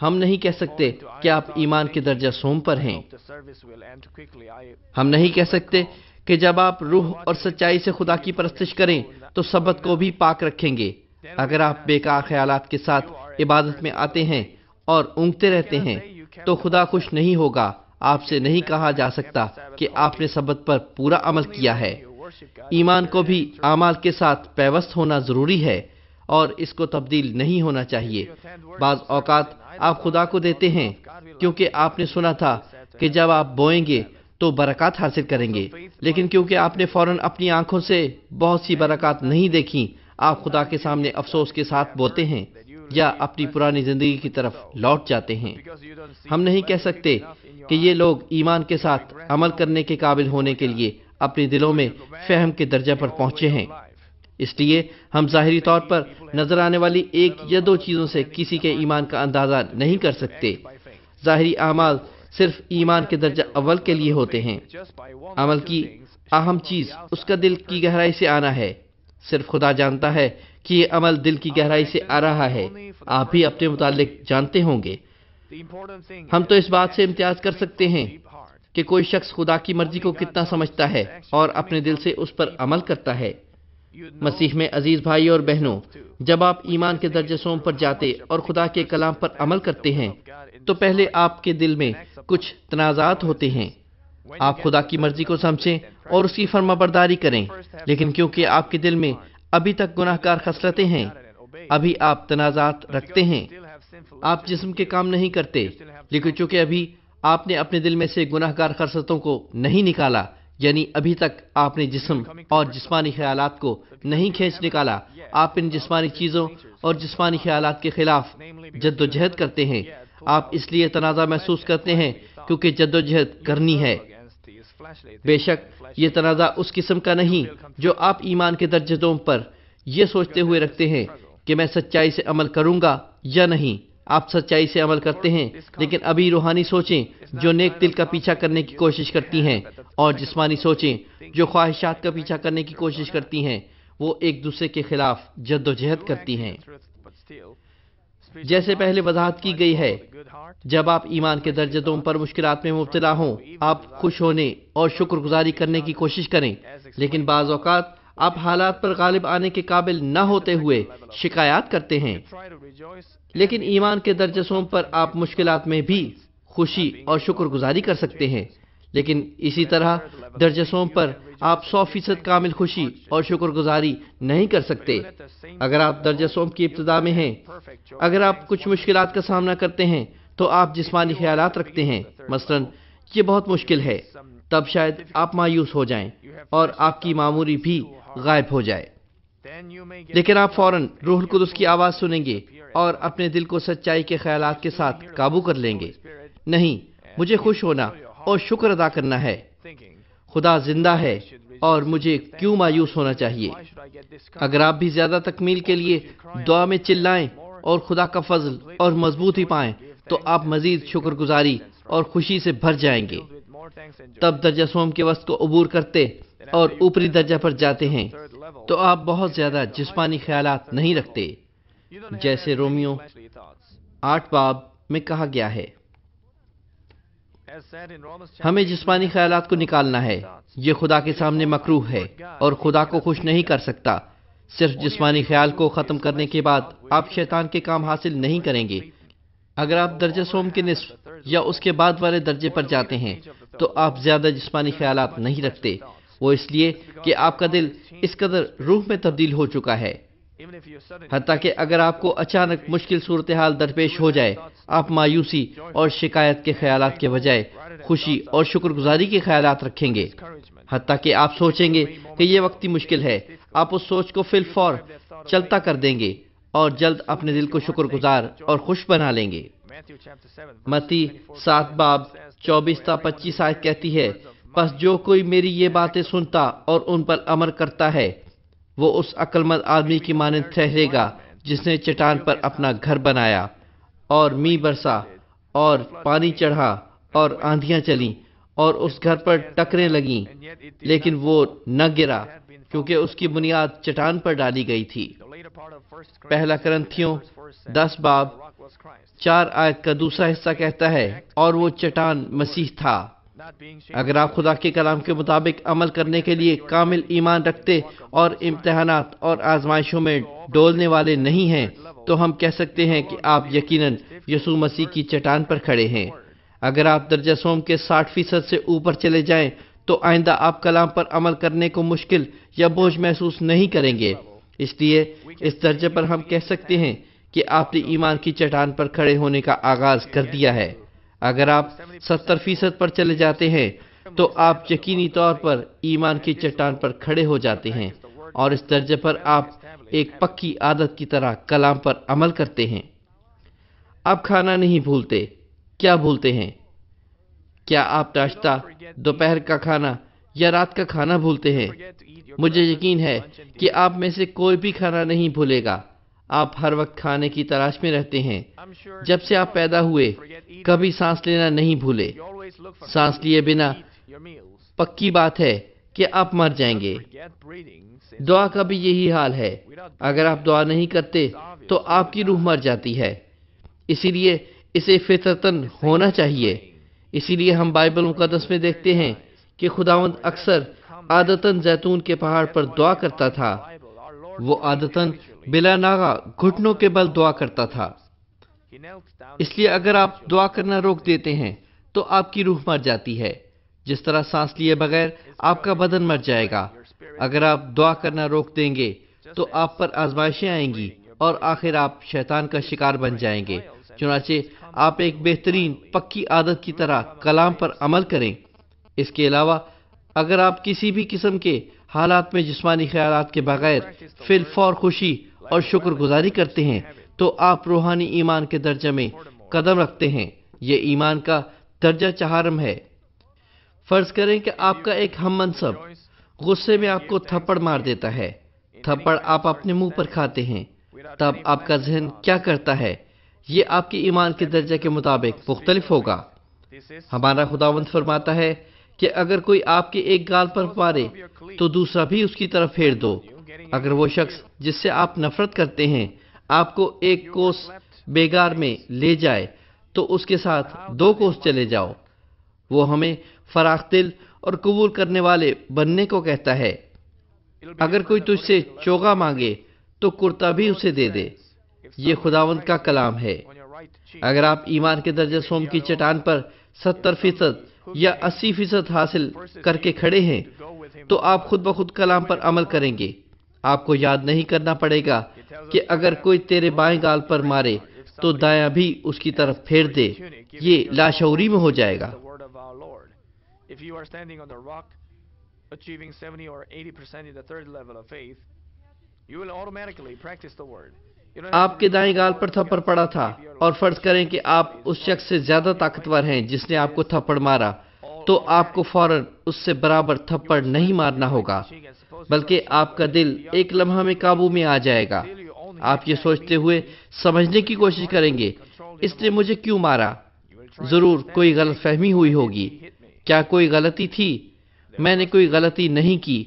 S1: ہم نہیں کہہ سکتے کہ آپ ایمان کے درجہ سوم پر ہیں۔ ہم نہیں کہہ سکتے کہ جب آپ روح اور سچائی سے خدا کی پرستش کریں تو سبت کو بھی پاک رکھیں گے۔ اگر آپ بیکار خیالات کے ساتھ عبادت میں آتے ہیں اور اونگتے رہتے ہیں تو خدا خوش نہیں ہوگا۔ آپ سے نہیں کہا جا سکتا کہ آپ نے سبت پر پورا عمل کیا ہے۔ ایمان کو بھی اعمال کے ساتھ پیوست ہونا ضروری ہے اور اس کو تبدیل نہیں ہونا چاہیے۔ بعض اوقات آپ خدا کو دیتے ہیں کیونکہ آپ نے سنا تھا کہ جب آپ بوئیں گے تو برکات حاصل کریں گے۔ لیکن کیونکہ آپ نے فوراً اپنی آنکھوں سے بہت سی برکات نہیں دیکھی آپ خدا کے سامنے افسوس کے ساتھ بوتے ہیں۔ یا اپنی پرانی زندگی کی طرف لوٹ جاتے ہیں۔ ہم نہیں کہہ سکتے کہ یہ لوگ ایمان کے ساتھ عمل کرنے کے قابل ہونے کے لیے اپنے دلوں میں فہم کے درجہ پر پہنچے ہیں۔ اس لیے ہم ظاہری طور پر نظر آنے والی ایک یا دو چیزوں سے کسی کے ایمان کا اندازہ نہیں کر سکتے۔ ظاہری اعمال صرف ایمان کے درجہ اول کے لیے ہوتے ہیں۔ عمل کی اہم چیز اس کا دل کی گہرائی سے آنا ہے۔ صرف خدا جانتا ہے کہ یہ عمل دل کی گہرائی سے آ رہا ہے۔ آپ بھی اپنے متعلق جانتے ہوں گے۔ ہم تو اس بات سے امتیاز کر سکتے ہیں کہ کوئی شخص خدا کی مرضی کو کتنا سمجھتا ہے اور اپنے دل سے اس پر عمل کرتا ہے۔ مسیح میں عزیز بھائی اور بہنوں، جب آپ ایمان کے درجہ سوم پر جاتے اور خدا کے کلام پر عمل کرتے ہیں، تو پہلے آپ کے دل میں کچھ تنازعات ہوتے ہیں۔ آپ خدا کی مرضی کو سمجھیں اور اس کی فرما برداری کریں، لیکن کیونکہ آپ کے دل میں ابھی تک گناہ کار خسرتیں ہیں، ابھی آپ تنازعات رکھتے ہیں۔ آپ جسم کے کام نہیں کرتے، لیکن چونکہ ابھی آپ نے اپنے دل میں سے گناہ کار خرستوں کو نہیں نکالا یعنی ابھی تک آپ نے جسم اور جسمانی خیالات کو نہیں کھینچ نکالا، آپ ان جسمانی چیزوں اور جسمانی خیالات کے خلاف جد و جہد کرتے ہیں۔ آپ اس لیے تنازع محسوس کرتے ہیں کیونکہ جد و جہد کرنی ہے۔ بے شک یہ تنازع اس قسم کا نہیں جو آپ ایمان کے درجے دوم پر یہ سوچتے ہوئے رکھتے ہیں کہ میں سچائی سے عمل کروں گا یا نہیں۔ آپ سچائی سے عمل کرتے ہیں لیکن ابھی روحانی سوچیں جو نیک دل کا پیچھا کرنے کی کوشش کرتی ہیں اور جسمانی سوچیں جو خواہشات کا پیچھا کرنے کی کوشش کرتی ہیں وہ ایک دوسرے کے خلاف جد و جہد کرتی ہیں۔ جیسے پہلے وضاحت کی گئی ہے، جب آپ ایمان کے درجے دوم پر مشکلات میں مبتلا ہوں، آپ خوش ہونے اور شکر گزاری کرنے کی کوشش کریں۔ لیکن بعض اوقات آپ حالات پر غالب آنے کے قابل نہ ہوتے ہوئے شکایات کرتے ہیں۔ لیکن ایمان کے درجہ سوم پر آپ مشکلات میں بھی خوشی اور شکر گزاری کر سکتے ہیں۔ لیکن اسی طرح درجہ سوم پر آپ سو فیصد کامل خوشی اور شکر گزاری نہیں کر سکتے۔ اگر آپ درجہ سوم کی ابتدا میں ہیں، اگر آپ کچھ مشکلات کا سامنا کرتے ہیں، تو آپ جسمانی خیالات رکھتے ہیں۔ مثلا، یہ بہت مشکل ہے۔ تب شاید آپ مایوس ہو جائیں اور آپ کی معمولی بھی غائب ہو جائے۔ لیکن آپ فوراً روح القدس کی آواز سنیں گے اور اپنے دل کو سچائی کے خیالات کے ساتھ قابو کر لیں گے۔ نہیں، مجھے خوش ہونا اور شکر ادا کرنا ہے۔ خدا زندہ ہے اور مجھے کیوں مایوس ہونا چاہیے؟ اگر آپ بھی زیادہ تکمیل کے لیے دعا میں چلائیں اور خدا کا فضل اور مضبوطی پائیں، تو آپ مزید شکر گزاری اور خوشی سے بھر جائیں گے۔ تب درجہ سوم کے وسط کو عبور کرتے اور اوپری درجہ پر جاتے ہیں، تو آپ بہت زیادہ جسمانی خیالات نہیں رکھتے۔ جیسے رومیو، آٹھ باب میں کہا گیا ہے۔ ہمیں جسمانی خیالات کو نکالنا ہے۔ یہ خدا کے سامنے مکروح ہے اور خدا کو خوش نہیں کر سکتا۔ صرف جسمانی خیال کو ختم کرنے کے بعد آپ شیطان کے کام حاصل نہیں کریں گے۔ اگر آپ درجہ سوم کے نصف یا اس کے بعد والے درجے پر جاتے ہیں، تو آپ زیادہ جسمانی خیالات نہیں رکھتے۔ وہ اس لیے کہ آپ کا دل اس قدر روح میں تبدیل ہو چکا ہے۔ حتیٰ کہ اگر آپ کو اچانک مشکل صورتحال درپیش ہو جائے، آپ مایوسی اور شکایت کے خیالات کے بجائے خوشی اور شکر گزاری کے خیالات رکھیں گے۔ حتیٰ کہ آپ سوچیں گے کہ یہ وقتی مشکل ہے، آپ اس سوچ کو فل فور چلتا کر دیں گے اور جلد اپنے دل کو شکر گزار اور خوش بنا لیں گے۔ متی سات باب چوبیس تا پچیس آیت کہتی ہے، پس جو کوئی میری یہ باتیں سنتا اور ان پر عمل کرتا ہے وہ اس عقل مند آدمی کی مانند ٹھہرے گا جس نے چٹان پر اپنا گھر بنایا اور می برسا اور پانی چڑھا اور آندیاں چلی اور اس گھر پر ٹکریں لگیں، لیکن وہ نہ گرا کیونکہ اس کی بنیاد چٹان پر ڈالی گئی تھی۔ پہلا کرنتھیوں دس باب چار آیت کا دوسرا حصہ کہتا ہے، اور وہ چٹان مسیح تھا۔ اگر آپ خدا کے کلام کے مطابق عمل کرنے کے لیے کامل ایمان رکھتے اور امتحانات اور آزمائشوں میں ڈولنے والے نہیں ہیں، تو ہم کہہ سکتے ہیں کہ آپ یقیناً یسوع مسیح کی چٹان پر کھڑے ہیں۔ اگر آپ درجہ سوم کے ساٹھ فیصد سے اوپر چلے جائیں، تو آئندہ آپ کلام پر عمل کرنے کو مشکل یا بوجھ محسوس نہیں کریں گے۔ اس لیے اس درجے پر ہم کہہ سکتے ہیں کہ آپ نے ایمان کی چٹان پر کھڑے ہونے کا آغاز کر دیا ہے۔ اگر آپ ستر فیصد پر چلے جاتے ہیں، تو آپ یقینی طور پر ایمان کی چٹان پر کھڑے ہو جاتے ہیں اور اس درجے پر آپ ایک پکی عادت کی طرح کلام پر عمل کرتے ہیں۔ آپ کھانا نہیں بھولتے، کیا بھولتے ہیں؟ کیا آپ ناشتہ، دوپہر کا کھانا یا رات کا کھانا بھولتے ہیں؟ مجھے یقین ہے کہ آپ میں سے کوئی بھی کھانا نہیں بھولے گا۔ آپ ہر وقت کھانے کی تلاش میں رہتے ہیں۔ جب سے آپ پیدا ہوئے کبھی سانس لینا نہیں بھولے۔ سانس لیے بنا پکی بات ہے کہ آپ مر جائیں گے۔ دعا کا بھی یہی حال ہے۔ اگر آپ دعا نہیں کرتے تو آپ کی روح مر جاتی ہے۔ اسی لیے اسے فطرتن ہونا چاہیے۔ اسی لیے ہم بائبل مقدس میں دیکھتے ہیں کہ خداوند اکثر عادتاً زیتون کے پہاڑ پر دعا کرتا تھا۔ وہ عادتاً بلا ناغا گھٹنوں کے بل دعا کرتا تھا۔ اس لیے اگر آپ دعا کرنا روک دیتے ہیں، تو آپ کی روح مر جاتی ہے۔ جس طرح سانس لیے بغیر آپ کا بدن مر جائے گا۔ اگر آپ دعا کرنا روک دیں گے، تو آپ پر آزمائشیں آئیں گی اور آخر آپ شیطان کا شکار بن جائیں گے۔ چنانچہ آپ ایک بہترین پکی عادت کی طرح کلام پر عمل کریں۔ اس کے علاوہ، اگر آپ کسی بھی قسم کے حالات میں جسمانی خیالات کے بغیر فل فور خوشی اور شکر گزاری کرتے ہیں، تو آپ روحانی ایمان کے درجہ میں قدم رکھتے ہیں۔ یہ ایمان کا درجہ چہارم ہے۔ فرض کریں کہ آپ کا ایک ہم منصب غصے میں آپ کو تھپڑ مار دیتا ہے۔ تھپڑ آپ اپنے منہ پر کھاتے ہیں۔ تب آپ کا ذہن کیا کرتا ہے؟ یہ آپ کے ایمان کے درجہ کے مطابق مختلف ہوگا۔ ہمارا خداوند فرماتا ہے کہ اگر کوئی آپ کے ایک گال پر پارے تو دوسرا بھی اس کی طرف پھیر دو۔ اگر وہ شخص جس سے آپ نفرت کرتے ہیں آپ کو ایک کوس بیگار میں لے جائے تو اس کے ساتھ دو کوس چلے جاؤ۔ وہ ہمیں فراخ دل اور قبول کرنے والے بننے کو کہتا ہے۔ اگر کوئی تجھ سے چوگا مانگے تو کرتا بھی اسے دے دے۔ یہ خداوند کا کلام ہے۔ اگر آپ ایمان کے درجہ سوم کی چٹان پر ستر فیصد یا اسی فیصد حاصل کر کے کھڑے ہیں تو آپ خود بخود کلام پر عمل کریں گے۔ آپ کو یاد نہیں کرنا پڑے گا کہ اگر کوئی تیرے بائیں گال پر مارے تو دایاں بھی اس کی طرف پھیر دے یہ لاشعوری میں ہو جائے گا
S2: If you are standing on the rock, achieving 70 or 80% in the third level of faith, you will automatically practice the word. You don't have
S1: آپ کے دائیں گال پر تھپڑ. پڑا تھا اور فرض کریں کہ آپ اس شخص سے زیادہ طاقتور ہیں جس نے آپ کو تھپڑ مارا تو آپ کو فوراً اس سے برابر تھپڑ نہیں مارنا ہوگا بلکہ آپ کا دل ایک لمحہ میں قابو میں آ جائے گا۔ آپ یہ سوچتے ہوئے سمجھنے کی کوشش کریں گے، اس نے مجھے کیوں مارا؟ ضرور کوئی غلط فہمی ہوئی ہوگی۔ کیا کوئی غلطی تھی؟ میں نے کوئی غلطی نہیں کی۔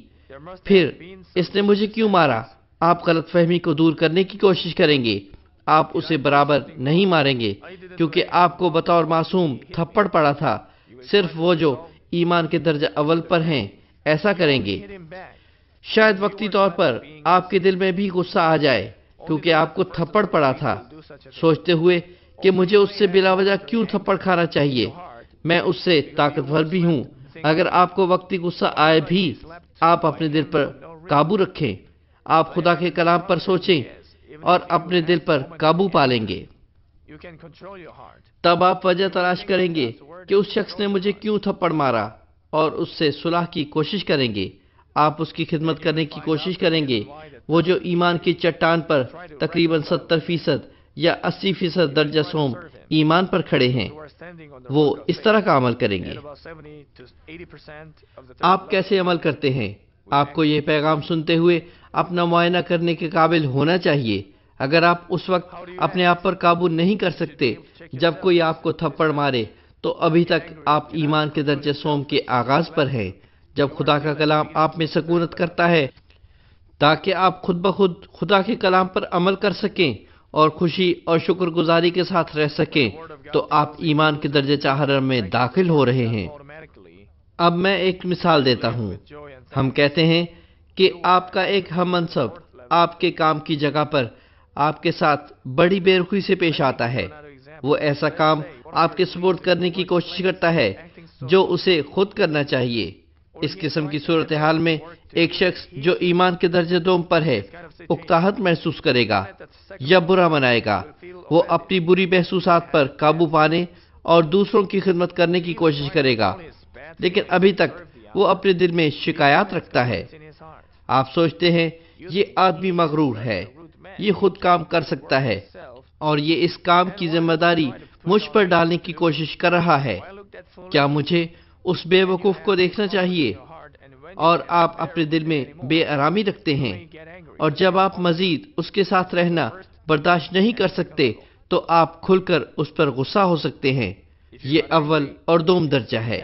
S1: پھر اس نے مجھے کیوں مارا؟ آپ غلط فہمی کو دور کرنے کی کوشش کریں گے۔ آپ اسے برابر نہیں ماریں گے، کیونکہ آپ کو بطور معصوم تھپڑ پڑا تھا۔ صرف وہ جو ایمان کے درجہ اول پر ہیں، ایسا کریں گے۔ شاید وقتی طور پر آپ کے دل میں بھی غصہ آ جائے، کیونکہ آپ کو تھپڑ پڑا تھا۔ سوچتے ہوئے کہ مجھے اس سے بلا وجہ کیوں تھپڑ کھانا چاہیے؟ میں اس سے طاقتور بھی ہوں۔ اگر آپ کو وقتی غصہ آئے بھی آپ اپنے دل پر قابو رکھیں، آپ خدا کے کلام پر سوچیں اور اپنے دل پر قابو پالیں گے۔ تب آپ وجہ تلاش کریں گے کہ اس شخص نے مجھے کیوں تھپڑ مارا اور اس سے صلح کی کوشش کریں گے۔ آپ اس کی خدمت کرنے کی کوشش کریں گے۔ وہ جو ایمان کی چٹان پر تقریباً ستر فیصد یا اسی فیصد درجہ سوم ایمان پر کھڑے ہیں، وہ اس طرح کا عمل کریں گے۔ آپ کیسے عمل کرتے ہیں؟ آپ کو یہ پیغام سنتے ہوئے اپنا معائنہ کرنے کے قابل ہونا چاہیے۔ اگر آپ اس وقت اپنے آپ پر قابو نہیں کر سکتے، جب کوئی آپ کو تھپڑ مارے، تو ابھی تک آپ ایمان کے درجہ سوم کے آغاز پر ہیں۔ جب خدا کا کلام آپ میں سکونت کرتا ہے، تاکہ آپ خود بخود خدا کے کلام پر عمل کر سکیں اور خوشی اور شکر گزاری کے ساتھ رہ سکیں، تو آپ ایمان کے درجہ چاہر میں داخل ہو رہے ہیں۔ اب میں ایک مثال دیتا ہوں۔ ہم کہتے ہیں کہ آپ کا ایک ہم منصب آپ کے کام کی جگہ پر آپ کے ساتھ بڑی بے سے پیش آتا ہے۔ وہ ایسا کام آپ کے سپورٹ کرنے کی کوشش کرتا ہے جو اسے خود کرنا چاہیے۔ اس قسم کی صورتحال میں ایک شخص جو ایمان کے درجہ دوم پر ہے، اکتاہت محسوس کرے گا یا برا منائے گا۔ وہ اپنی بری محسوسات پر قابو پانے اور دوسروں کی خدمت کرنے کی کوشش کرے گا۔ لیکن ابھی تک وہ اپنے دل میں شکایات رکھتا ہے۔ آپ سوچتے ہیں، یہ آدمی مغرور ہے، یہ خود کام کر سکتا ہے اور یہ اس کام کی ذمہ داری مجھ پر ڈالنے کی کوشش کر رہا ہے۔ کیا مجھے اس بے وقوف کو دیکھنا چاہیے اور آپ اپنے دل میں بے آرامی رکھتے ہیں۔ اور جب آپ مزید اس کے ساتھ رہنا برداشت نہیں کر سکتے، تو آپ کھل کر اس پر غصہ ہو سکتے ہیں۔ یہ اول اور دوم درجہ ہے۔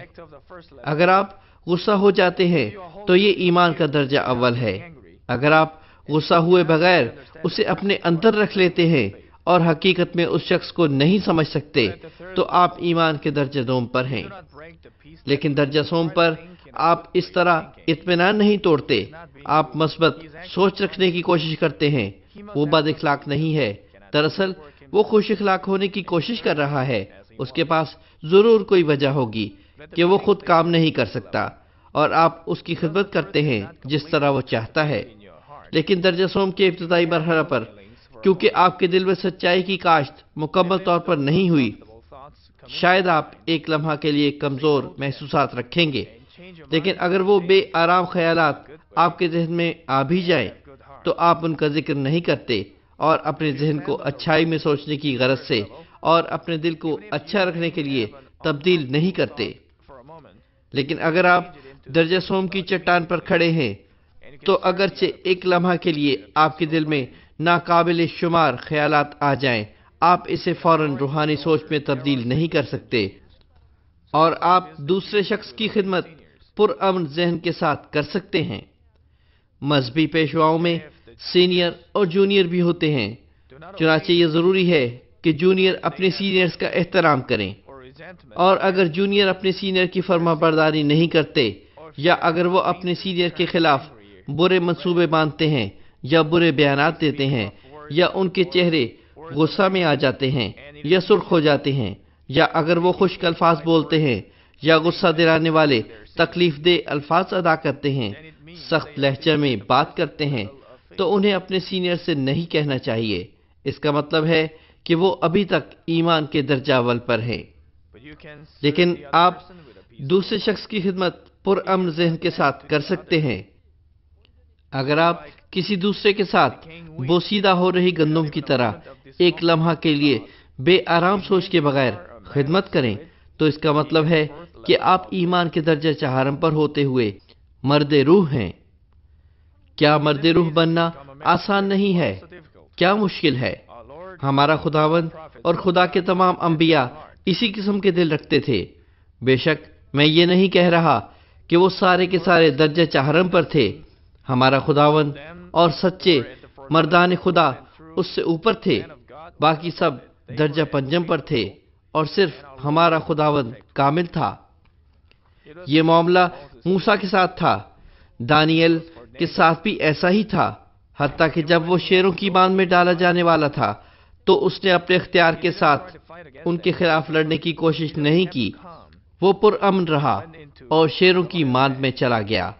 S1: اگر آپ غصہ ہو جاتے ہیں، تو یہ ایمان کا درجہ اول ہے۔ اگر آپ غصہ ہوئے بغیر اسے اپنے اندر رکھ لیتے ہیں اور حقیقت میں اس شخص کو نہیں سمجھ سکتے، تو آپ ایمان کے درجہ دوم پر ہیں۔ لیکن درجہ سوم پر آپ اس طرح اطمینان نہیں توڑتے۔ آپ مثبت سوچ رکھنے کی کوشش کرتے ہیں۔ وہ بد اخلاق نہیں ہے۔ دراصل وہ خوش اخلاق ہونے کی کوشش کر رہا ہے۔ اس کے پاس ضرور کوئی وجہ ہوگی کہ وہ خود کام نہیں کر سکتا اور آپ اس کی خدمت کرتے ہیں جس طرح وہ چاہتا ہے۔ لیکن درجہ سوم کے ابتدائی مرحلہ پر کیونکہ آپ کے دل میں سچائی کی کاشت مکمل طور پر نہیں ہوئی شاید آپ ایک لمحہ کے لیے کمزور محسوسات رکھیں گے۔ لیکن اگر وہ بے آرام خیالات آپ کے ذہن میں آ بھی جائیں، تو آپ ان کا ذکر نہیں کرتے اور اپنے ذہن کو اچھائی میں سوچنے کی غرض سے اور اپنے دل کو اچھا رکھنے کے لیے تبدیل نہیں کرتے۔ لیکن اگر آپ درجہ سوم کی چٹان پر کھڑے ہیں، تو اگرچہ ایک لمحہ کے لیے آپ کے دل میں ناقابل شمار خیالات آ جائیں آپ اسے فوراً روحانی سوچ میں تبدیل نہیں کر سکتے اور آپ دوسرے شخص کی خدمت پرامن ذہن کے ساتھ کر سکتے ہیں۔ مذہبی پیشواؤں میں سینئر اور جونیئر بھی ہوتے ہیں۔ چنانچہ یہ ضروری ہے کہ جونیئر اپنے سینئرز کا احترام کریں۔ اور اگر جونیئر اپنے سینئر کی فرما برداری نہیں کرتے یا اگر وہ اپنے سینئر کے خلاف برے منصوبے باندھتے ہیں یا برے بیانات دیتے ہیں یا ان کے چہرے غصہ میں آ جاتے ہیں یا سرخ ہو جاتے ہیں یا اگر وہ خشک الفاظ بولتے ہیں یا غصہ دلانے والے تکلیف دہ الفاظ ادا کرتے ہیں، سخت لہجے میں بات کرتے ہیں، تو انہیں اپنے سینئر سے نہیں کہنا چاہیے۔ اس کا مطلب ہے کہ وہ ابھی تک ایمان کے درجہ اول پر ہیں۔ لیکن آپ دوسرے شخص کی خدمت پرامن ذہن کے ساتھ کر سکتے ہیں۔ اگر آپ کسی دوسرے کے ساتھ بوسیدہ ہو رہی گندم کی طرح ایک لمحہ کے لیے بے آرام سوچ کے بغیر خدمت کریں، تو اس کا مطلب ہے کہ آپ ایمان کے درجہ چہارم پر ہوتے ہوئے مرد روح ہیں۔ کیا مرد روح بننا آسان نہیں ہے؟ کیا مشکل ہے؟ ہمارا خداوند اور خدا کے تمام انبیاء اسی قسم کے دل رکھتے تھے۔ بے شک میں یہ نہیں کہہ رہا کہ وہ سارے کے سارے درجہ چہرم پر تھے۔ ہمارا خداوند اور سچے مردان خدا اس سے اوپر تھے۔ باقی سب درجہ پنجم پر تھے اور صرف ہمارا خداوند کامل تھا یہ معاملہ موسیٰ کے ساتھ تھا، دانیل کے ساتھ بھی ایسا ہی تھا، حتیٰ کہ جب وہ شیروں کی باندھ میں ڈالا جانے والا تھا، تو اس نے اپنے اختیار کے ساتھ ان کے خلاف لڑنے کی کوشش نہیں کی
S2: calm.
S1: وہ پرامن رہا اور شیروں کی ماند میں چلا گیا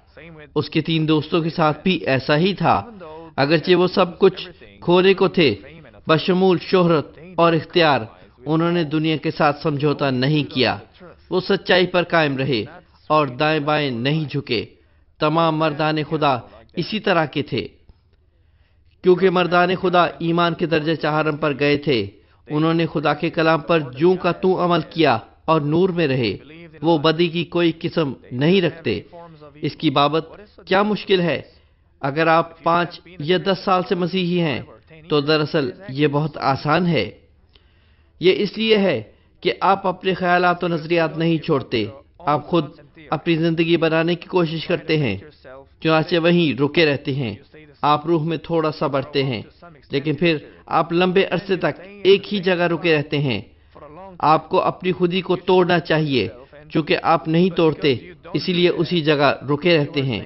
S1: اس کے تین دوستوں کے ساتھ بھی ایسا ہی تھا، اگرچہ وہ سب کچھ کھونے کو تھے بشمول شہرت اور اختیار انہوں نے دنیا کے ساتھ سمجھوتا نہیں کیا۔ وہ سچائی پر قائم رہے اور دائیں بائیں نہیں جھکے۔ تمام مردان خدا اسی طرح کے تھے۔ کیونکہ مردان خدا ایمان کے درجہ چہارم پر گئے تھے، انہوں نے خدا کے کلام پر جوں کا توں عمل کیا اور نور میں رہے۔ وہ بدی کی کوئی قسم نہیں رکھتے۔ اس کی بابت کیا مشکل ہے؟ اگر آپ پانچ یا دس سال سے مسیحی ہیں تو دراصل یہ بہت آسان ہے۔ یہ اس لیے ہے کہ آپ اپنے خیالات و نظریات نہیں چھوڑتے، آپ خود اپنی زندگی بنانے کی کوشش کرتے ہیں، چنانچہ وہیں رکے رہتے ہیں۔ آپ روح میں تھوڑا سا بڑھتے ہیں، لیکن پھر آپ لمبے عرصے تک ایک ہی جگہ رکے رہتے ہیں۔ آپ کو اپنی خودی کو توڑنا چاہیے، چونکہ آپ نہیں توڑتے، اسی لیے اسی جگہ رکے رہتے ہیں۔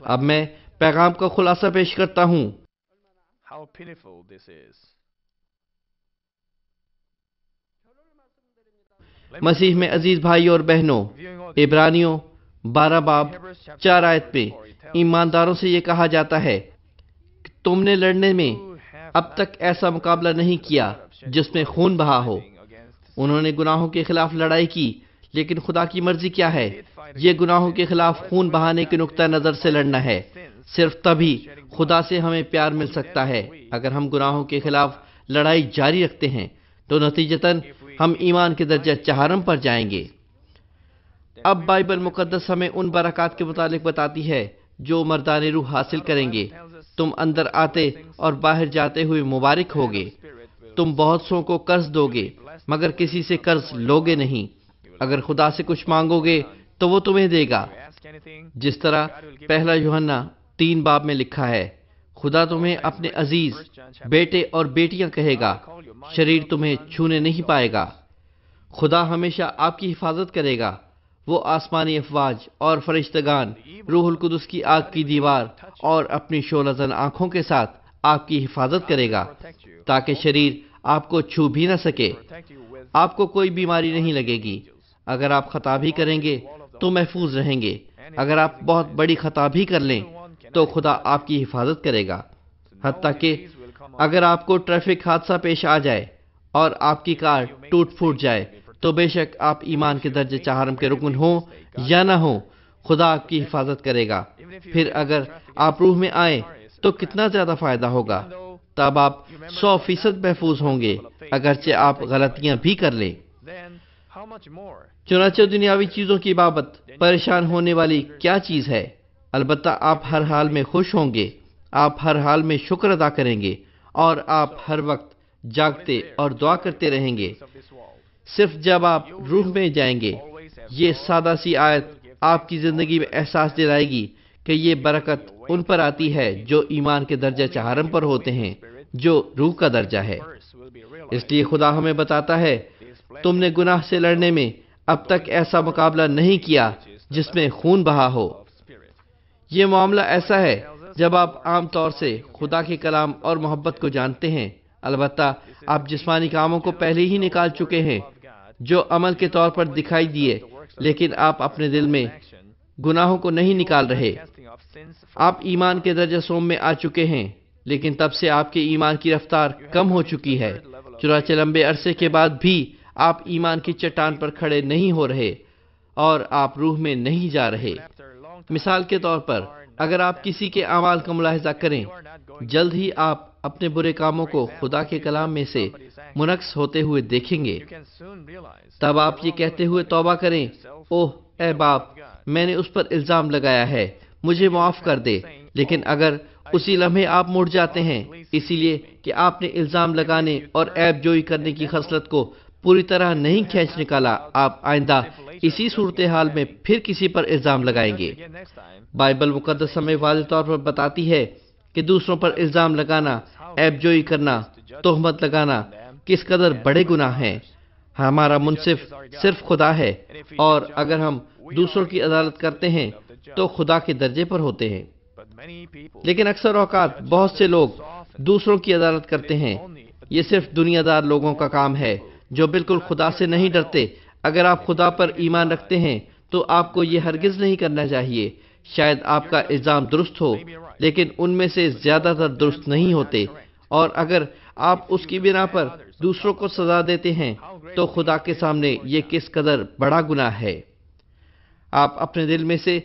S1: اب میں پیغام کا خلاصہ پیش کرتا ہوں۔
S2: How pitiful this is.
S1: مسیح میں عزیز بھائی اور بہنوں، عبرانیوں، بارہ باب، چار آیت میں ایمانداروں سے یہ کہا جاتا ہے کہ تم نے لڑنے میں اب تک ایسا مقابلہ نہیں کیا جس میں خون بہا ہو۔ انہوں نے گناہوں کے خلاف لڑائی کی، لیکن خدا کی مرضی کیا ہے؟ یہ گناہوں کے خلاف خون بہانے کے نقطہ نظر سے لڑنا ہے۔ صرف تبھی خدا سے ہمیں پیار مل سکتا ہے۔ اگر ہم گناہوں کے خلاف لڑائی جاری رکھتے ہیں، تو نتیجتاً ہم ایمان کے درجہ چہارم پر جائیں گے۔ اب بائبل مقدس ہمیں ان برکات کے متعلق بتاتی ہے جو مردان روح حاصل کریں گے۔ تم اندر آتے اور باہر جاتے ہوئے مبارک ہوگے۔ تم بہت سو کو قرض دو گے مگر کسی سے قرض لوگے نہیں۔ اگر خدا سے کچھ مانگو گے، تو وہ تمہیں دے گا۔ جس طرح پہلا یوحنا تین باب میں لکھا ہے، خدا تمہیں اپنے عزیز، بیٹے اور بیٹیاں کہے گا، شریر تمہیں چھونے نہیں پائے گا۔ خدا ہمیشہ آپ کی حفاظت کرے گا۔ وہ آسمانی افواج اور فرشتگان، روح القدس کی آگ کی دیوار اور اپنی شعلہ زن آنکھوں کے ساتھ آپ کی حفاظت کرے گا، تاکہ شریر آپ کو چھو بھی نہ سکے۔ آپ کو کوئی بیماری نہیں لگے گی۔ اگر آپ خطا بھی کریں گے تو محفوظ رہیں گے۔ اگر آپ بہت بڑی خطا بھی کر لیں تو خدا آپ کی حفاظت کرے گا۔ حتیٰ کہ اگر آپ کو ٹریفک حادثہ پیش آ جائے اور آپ کی کار ٹوٹ پھوٹ جائے تو بے شک آپ ایمان کے درجے چہارم کے رکن ہوں یا نہ ہوں، خدا آپ کی حفاظت کرے گا۔ پھر اگر آپ روح میں آئیں تو کتنا زیادہ فائدہ ہوگا؟ تب آپ سو فیصد محفوظ ہوں گے، اگرچہ آپ غلطیاں بھی کر لیں۔ چنانچہ دنیاوی چیزوں کی بابت پریشان ہونے والی کیا چیز ہے؟ البتہ آپ ہر حال میں خوش ہوں گے، آپ ہر حال میں شکر ادا کریں گے اور آپ ہر وقت جاگتے اور دعا کرتے رہیں گے۔ صرف جب آپ روح میں جائیں گے، یہ سادہ سی آیت آپ کی زندگی میں احساس دلائے گی کہ یہ برکت ان پر آتی ہے جو ایمان کے درجہ چہارم پر ہوتے ہیں، جو روح کا درجہ ہے۔ اس لیے خدا ہمیں بتاتا ہے، تم نے گناہ سے لڑنے میں اب تک ایسا مقابلہ نہیں کیا جس میں خون بہا ہو۔ یہ معاملہ ایسا ہے جب آپ عام طور سے خدا کے کلام اور محبت کو جانتے ہیں۔ البتہ آپ جسمانی کاموں کو پہلے ہی نکال چکے ہیں، جو عمل کے طور پر دکھائی دیے، لیکن آپ اپنے دل میں گناہوں کو نہیں نکال رہے۔ آپ ایمان کے درجہ سوم میں آ چکے ہیں، لیکن تب سے آپ کے ایمان کی رفتار کم ہو چکی ہے۔ چنانچہ لمبے عرصے کے بعد بھی آپ ایمان کی چٹان پر کھڑے نہیں ہو رہے اور آپ روح میں نہیں جا رہے۔ مثال کے طور پر، اگر آپ کسی کے اعمال کا ملاحظہ کریں، جلد ہی آپ اپنے برے کاموں کو خدا کے کلام میں سے منقص ہوتے ہوئے دیکھیں گے۔ تب آپ یہ کہتے ہوئے توبہ کریں، اوہ، اے باپ، میں نے اس پر الزام لگایا ہے، مجھے معاف کر دے۔ لیکن اگر اسی لمحے آپ مڑ جاتے ہیں، اسی لیے کہ آپ نے الزام لگانے اور عیب جوئی کرنے کی خصلت کو پوری طرح نہیں کھینچ نکالا، آپ آئندہ اسی صورتحال میں پھر کسی پر الزام لگائیں گے۔ بائبل مقدس ہمیں واضح طور پر بتاتی ہے کہ دوسروں پر الزام لگانا، عیب جوئی کرنا، تہمت لگانا کس قدر بڑے گناہ ہیں۔ ہمارا منصف صرف خدا ہے اور اگر ہم دوسروں کی عدالت کرتے ہیں تو خدا کے درجے پر ہوتے ہیں۔ لیکن اکثر اوقات بہت سے لوگ دوسروں کی عدالت کرتے ہیں۔ یہ صرف دنیا دار لوگوں کا کام ہے جو بالکل خدا سے نہیں ڈرتے اگر آپ خدا پر ایمان رکھتے ہیں، تو آپ کو یہ ہرگز نہیں کرنا چاہیے۔ شاید آپ کا الزام درست ہو، لیکن ان میں سے زیادہ تر درست نہیں ہوتے۔ اور اگر آپ اس کی بنا پر دوسروں کو سزا دیتے ہیں، تو خدا کے سامنے یہ کس قدر بڑا گناہ ہے۔ آپ اپنے دل میں سے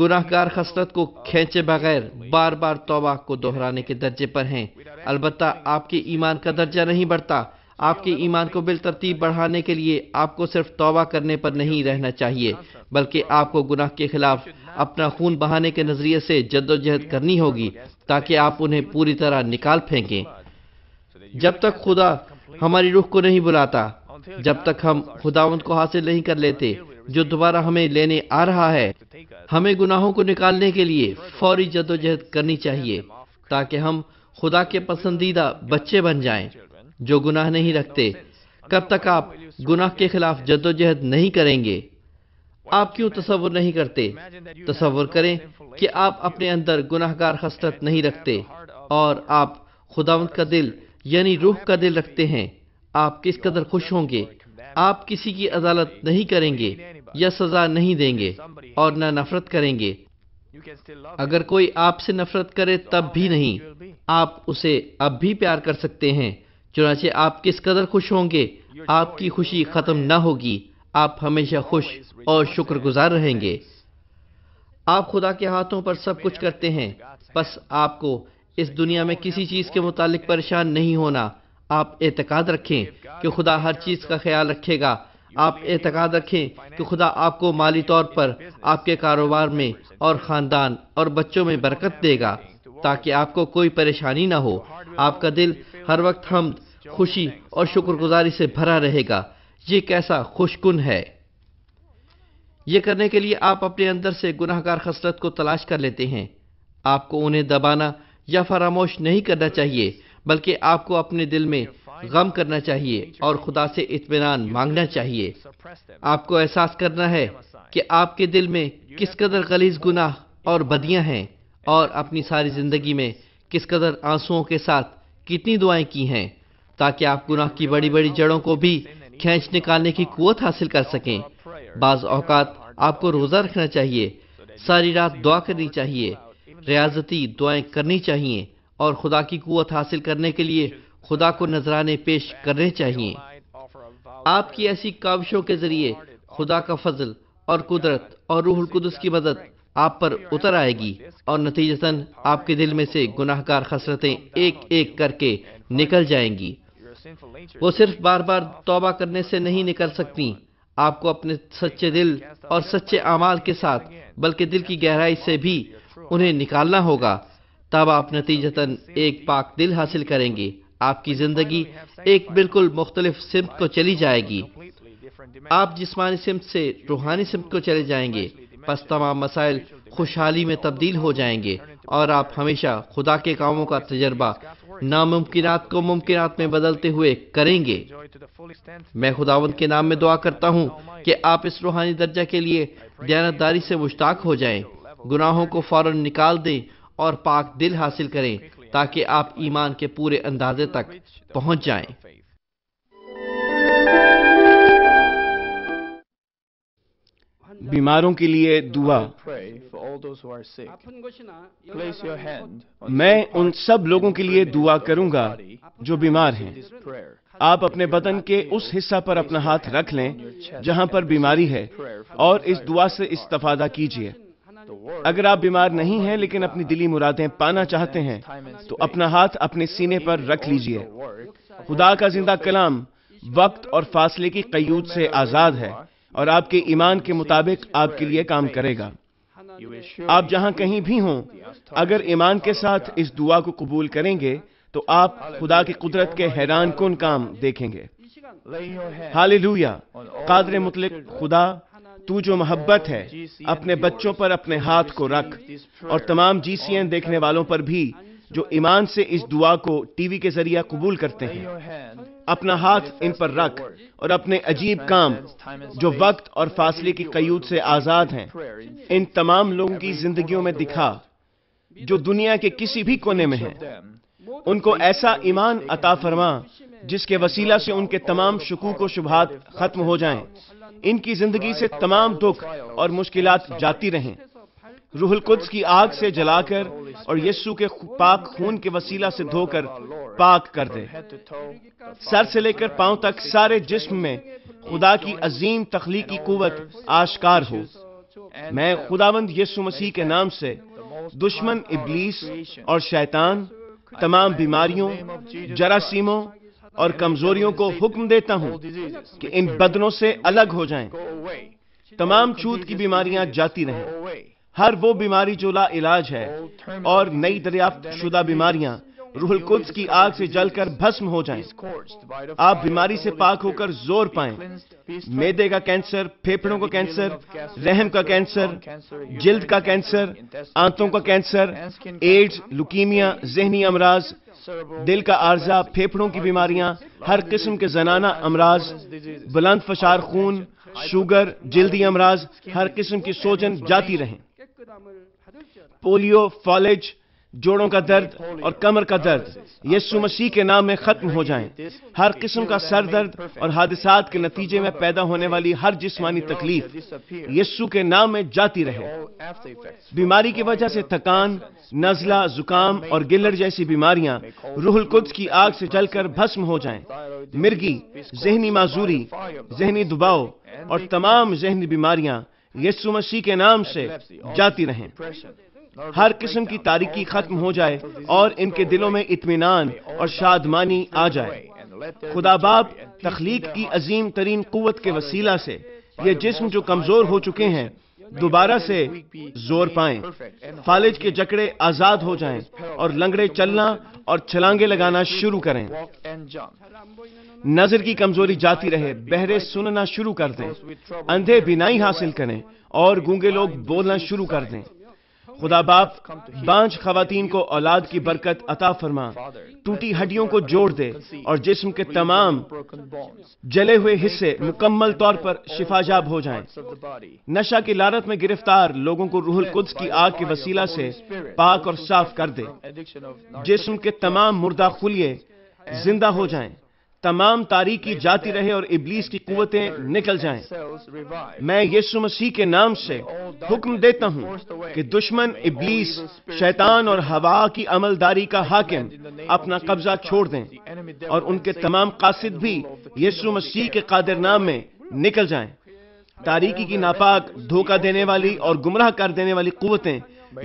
S1: گناہ گار خصلت کو کھینچے بغیر بار بار توبہ کو دہرانے کے درجے پر ہیں۔ البتہ آپ کے ایمان کا درجہ نہیں بڑھتا۔ آپ کے ایمان کو بالترتیب بڑھانے کے لیے آپ کو صرف توبہ کرنے پر نہیں رہنا چاہیے، بلکہ آپ کو گناہ کے خلاف اپنا خون بہانے کے نظریے سے جد و جہد کرنی ہوگی تاکہ آپ انہیں پوری طرح نکال پھینکیں۔ جب تک خدا ہماری روح کو نہیں بلاتا، جب تک ہم خداوند کو حاصل نہیں کر لیتے، جو دوبارہ ہمیں لینے آ رہا ہے، ہمیں گناہوں کو نکالنے کے لیے فوری جد و جہد کرنی چاہیے تاکہ ہم خدا کے پسندیدہ بچے بن جائیں۔ جو گناہ نہیں رکھتے۔ کب تک آپ گناہ کے خلاف جد و جہد نہیں کریں گے؟ آپ کیوں تصور نہیں کرتے؟ تصور کریں کہ آپ اپنے اندر گناہ گار خستت نہیں رکھتے اور آپ خداوند کا دل یعنی روح کا دل رکھتے ہیں۔ آپ کس قدر خوش ہوں گے؟ آپ کسی کی عدالت نہیں کریں گے یا سزا نہیں دیں گے اور نہ نفرت کریں گے۔ اگر کوئی آپ سے نفرت کرے تب بھی نہیں۔ آپ اسے اب بھی پیار کر سکتے ہیں۔ چنانچہ آپ کس قدر خوش ہوں گے؟ آپ کی خوشی ختم نہ ہوگی، آپ ہمیشہ خوش اور شکر گزار رہیں گے۔ آپ خدا کے ہاتھوں پر سب کچھ کرتے ہیں، بس آپ کو اس دنیا میں کسی چیز کے متعلق پریشان نہیں ہونا۔ آپ اعتقاد رکھیں کہ خدا ہر چیز کا خیال رکھے گا۔ آپ اعتقاد رکھیں کہ خدا آپ کو مالی طور پر آپ کے کاروبار میں اور خاندان اور بچوں میں برکت دے گا، تاکہ آپ کو کوئی پریشانی نہ ہو۔ آپ کا دل ہر وقت ہم خوشی اور شکر گزاری سے بھرا رہے گا۔ یہ کیسا خوش کن ہے۔ یہ کرنے کے لیے آپ اپنے اندر سے گناہ گار خسرت کو تلاش کر لیتے ہیں۔ آپ کو انہیں دبانا یا فراموش نہیں کرنا چاہیے، بلکہ آپ کو اپنے دل میں غم کرنا چاہیے اور خدا سے اطمینان مانگنا چاہیے۔ آپ کو احساس کرنا ہے کہ آپ کے دل میں کس قدر غلیظ گناہ اور بدیاں ہیں اور اپنی ساری زندگی میں کس قدر آنسوؤں کے ساتھ کتنی دعائیں کی ہیں۔ تاکہ آپ گناہ کی بڑی بڑی جڑوں کو بھی کھینچ نکالنے کی قوت حاصل کر سکیں۔ بعض اوقات آپ کو روزہ رکھنا چاہیے، ساری رات دعا کرنی چاہیے، ریاضتی دعائیں کرنی چاہیے اور خدا کی قوت حاصل کرنے کے لیے خدا کو نذرانے پیش کرنے چاہیے۔ آپ کی ایسی کاوشوں کے ذریعے خدا کا فضل اور قدرت اور روح القدس کی مدد آپ پر اتر آئے گی اور نتیجتاً آپ کے دل میں سے گناہ گار خسرتیں ایک ایک کر کے نکل جائیں گی۔ وہ صرف بار بار توبہ کرنے سے نہیں نکل سکتی۔ آپ کو اپنے سچے دل اور سچے اعمال کے ساتھ بلکہ دل کی گہرائی سے بھی انہیں نکالنا ہوگا۔ تب آپ نتیجتاً ایک پاک دل حاصل کریں گے۔ آپ کی زندگی ایک بالکل مختلف سمت کو چلی جائے گی۔ آپ جسمانی سمت سے روحانی سمت کو چلے جائیں گے۔ پس تمام مسائل خوشحالی میں تبدیل ہو جائیں گے اور آپ ہمیشہ خدا کے کاموں کا تجربہ ناممکنات کو ممکنات میں بدلتے ہوئے کریں گے۔ میں خداوند کے نام میں دعا کرتا ہوں کہ آپ اس روحانی درجہ کے لیے دیانتداری سے مشتاق ہو جائیں، گناہوں کو فوراً نکال دیں اور پاک دل حاصل کریں تاکہ آپ ایمان کے پورے اندازے تک پہنچ جائیں۔
S2: Place your hand on
S3: میں ان سب لوگوں کے لیے دعا کروں گا جو بیمار ہیں. آپ اپنے بدن کے اس حصہ پر اپنا ہاتھ رکھ لیں جہاں پر بیماری ہے اور اس دعا سے استفادہ کیجیے۔ اگر آپ بیمار نہیں ہیں لیکن اپنی دلی مرادیں پانا چاہتے ہیں تو اپنا ہاتھ اپنے سینے پر رکھ لیجیے۔
S2: work
S3: خدا کا زندہ کلام وقت اور فاصلے کی قیود سے آزاد ہے۔ اور آپ کے ایمان کے مطابق آپ کے لیے کام کرے گا۔ آپ جہاں کہیں بھی ہوں، اگر ایمان کے ساتھ اس دعا کو قبول کریں گے، تو آپ خدا کی قدرت کے حیران کن کام دیکھیں گے۔ ہالیلویا۔ قادر مطلق خدا، تو جو محبت ہے، اپنے بچوں پر اپنے ہاتھ کو رکھ اور تمام جی سی این دیکھنے والوں پر بھی جو ایمان سے اس دعا کو ٹی وی کے ذریعہ قبول کرتے ہیں۔ اپنا ہاتھ ان پر رکھ اور اپنے عجیب کام جو وقت اور فاصلے کی قیود سے آزاد ہیں، ان تمام لوگوں کی زندگیوں میں دکھا جو دنیا کے کسی بھی کونے میں ہیں۔ ان کو ایسا ایمان عطا فرما جس کے وسیلہ سے ان کے تمام شکوک و شبہات ختم ہو جائیں۔ ان کی زندگی سے تمام دکھ اور مشکلات جاتی رہیں۔ روح القدس کی آگ سے جلا کر اور یسو کے پاک خون کے وسیلہ سے دھو کر پاک کر دے۔ سر سے لے کر پاؤں تک سارے جسم میں خدا کی عظیم تخلیقی قوت آشکار ہو۔ میں خداوند یسو مسیح کے نام سے دشمن، ابلیس اور شیطان، تمام بیماریوں، جراثیموں اور کمزوریوں کو حکم دیتا ہوں کہ ان بدنوں سے الگ ہو جائیں۔ تمام چھوت کی بیماریاں جاتی رہیں۔ ہر وہ بیماری جو لا علاج ہے اور نئی دریافت شدہ بیماریاں روح القدس کی آگ سے جل کر بھسم ہو جائیں آپ بیماری سے پاک ہو. کر زور پائیں میدے کا کینسر پھیپڑوں کا کینسر رحم کا کینسر جلد کا کینسر آنتوں کا کینسر ایڈز لوکیمیا ذہنی امراض دل کا عارضہ پھیپڑوں کی بیماریاں ہر قسم کے زنانہ امراض بلند فشار خون شوگر جلدی امراض ہر قسم کی سوجن جاتی رہیں پولیو، فالج، جوڑوں کا درد اور کمر کا درد۔ یسو مسیح کے نام میں ختم ہو جائیں۔ ہر قسم کا سر درد اور حادثات کے نتیجے میں پیدا ہونے والی ہر جسمانی تکلیف یسو کے نام میں جاتی رہے۔ بیماری کی وجہ سے تکان نزلہ، زکام اور گلر جیسی بیماریاں روح القدس کی آگ سے جل کر بھسم ہو جائیں۔ مرگی، ذہنی معذوری، ذہنی دباؤ اور تمام ذہنی بیماریاں یسو مسیح کے نام سے جاتی رہیں۔ ہر قسم کی تاریکی ختم ہو جائے اور ان کے دلوں میں اطمینان اور شادمانی آ جائے۔ خدا باپ تخلیق کی عظیم ترین قوت کے وسیلہ سے یہ جسم جو کمزور ہو چکے ہیں، دوبارہ سے زور پائیں۔ فالج کے جکڑے آزاد ہو جائیں اور لنگڑے چلنا اور چھلانگے لگانا شروع کریں۔ نظر کی کمزوری جاتی رہے، بہرے سننا شروع کر دیں۔ اندھے بینائی حاصل کریں اور گونگے لوگ بولنا شروع کر دیں۔ خدا باپ بانج خواتین کو اولاد کی برکت عطا فرما۔ ٹوٹی ہڈیوں کو جوڑ دے اور جسم کے تمام جلے ہوئے حصے مکمل طور پر شفا جاب ہو جائیں۔ نشہ کی لارت میں گرفتار لوگوں کو روح القدس کی آگ کے وسیلہ سے پاک اور صاف کر دے۔ جسم کے تمام مردہ خلیے زندہ ہو جائیں۔ تمام تاریکی جاتی رہے اور ابلیس کی قوتیں نکل جائیں۔ میں یسو مسیح کے نام سے حکم دیتا ہوں کہ دشمن ابلیس، شیطان اور ہوا کی عملداری کا حاکم اپنا قبضہ چھوڑ دیں اور ان کے تمام قاصد بھی یسو مسیح کے قادر نام میں نکل جائیں۔ تاریکی کی ناپاک، دھوکہ دینے والی اور گمراہ کر دینے والی قوتیں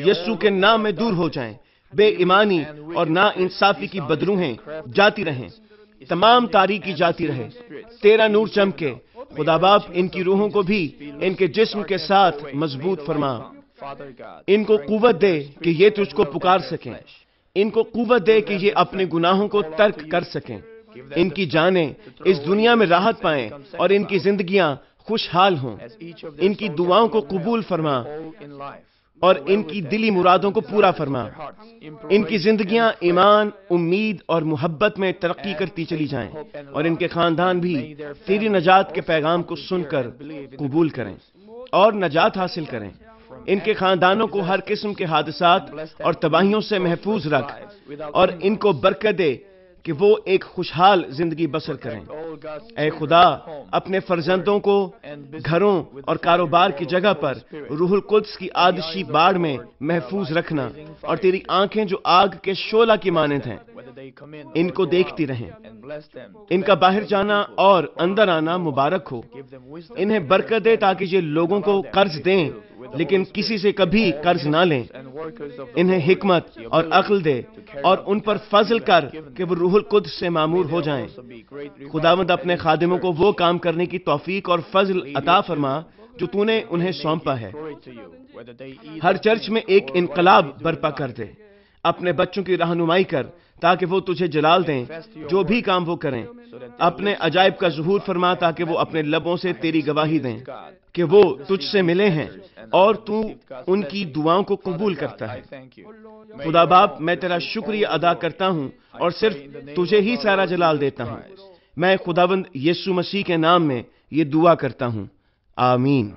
S3: یسو کے نام میں دور ہو جائیں۔ بے ایمانی اور نا انصافی کی بدروہیں جاتی رہیں۔ تمام تاریکی جاتی رہے۔ تیرا نور چمکے۔ خدا باپ، ان کی روحوں کو بھی، ان کے جسم کے ساتھ مضبوط فرما۔ ان کو قوت دے کہ یہ تجھ کو پکار سکیں۔ ان کو قوت دے کہ یہ اپنے گناہوں کو ترک کر سکیں۔ ان کی جانیں اس دنیا میں راحت پائیں اور ان کی زندگیاں خوشحال ہوں۔ ان کی دعاؤں کو قبول فرما۔ اور ان کی دلی مرادوں کو پورا فرما۔ ان کی زندگیاں ایمان، امید اور محبت میں ترقی کرتی چلی جائیں۔ اور ان کے خاندان بھی تیری نجات کے پیغام کو سن کر قبول کریں اور نجات حاصل کریں۔ ان کے خاندانوں کو ہر قسم کے حادثات اور تباہیوں سے محفوظ رکھ اور ان کو برکت دے۔ کہ وہ ایک خوشحال زندگی بسر کریں۔ اے خدا، اپنے فرزندوں کو، گھروں اور کاروبار کی جگہ پر روح القدس کی آدشی باڑ میں محفوظ رکھنا اور تیری آنکھیں جو آگ کے شولہ کی مانند ہیں، ان کو دیکھتی رہیں۔ ان کا باہر جانا اور اندر آنا مبارک ہو۔ انہیں برکت دے تاکہ یہ لوگوں کو قرض دیں لیکن کسی سے کبھی قرض نہ لیں۔ انہیں حکمت اور عقل دے اور ان پر فضل کر کہ وہ روح القدس سے معمور ہو جائیں۔ خداوند اپنے خادموں کو وہ کام کرنے کی توفیق اور فضل عطا فرما جو تو نے انہیں سونپا ہے۔ ہر چرچ میں ایک انقلاب برپا کر دے۔ اپنے بچوں کی رہنمائی کر۔ تاکہ وہ تجھے جلال دیں، جو بھی کام وہ کریں۔ اپنے عجائب کا ظہور فرما تاکہ وہ اپنے لبوں سے تیری گواہی دیں کہ وہ تجھ سے ملے ہیں اور تو ان کی دعاؤں کو قبول کرتا ہے۔ خدا باپ، میں تیرا شکریہ ادا کرتا ہوں اور صرف تجھے ہی سارا جلال دیتا ہوں۔ میں خداوند یسو مسیح کے نام میں یہ دعا کرتا ہوں۔ آمین۔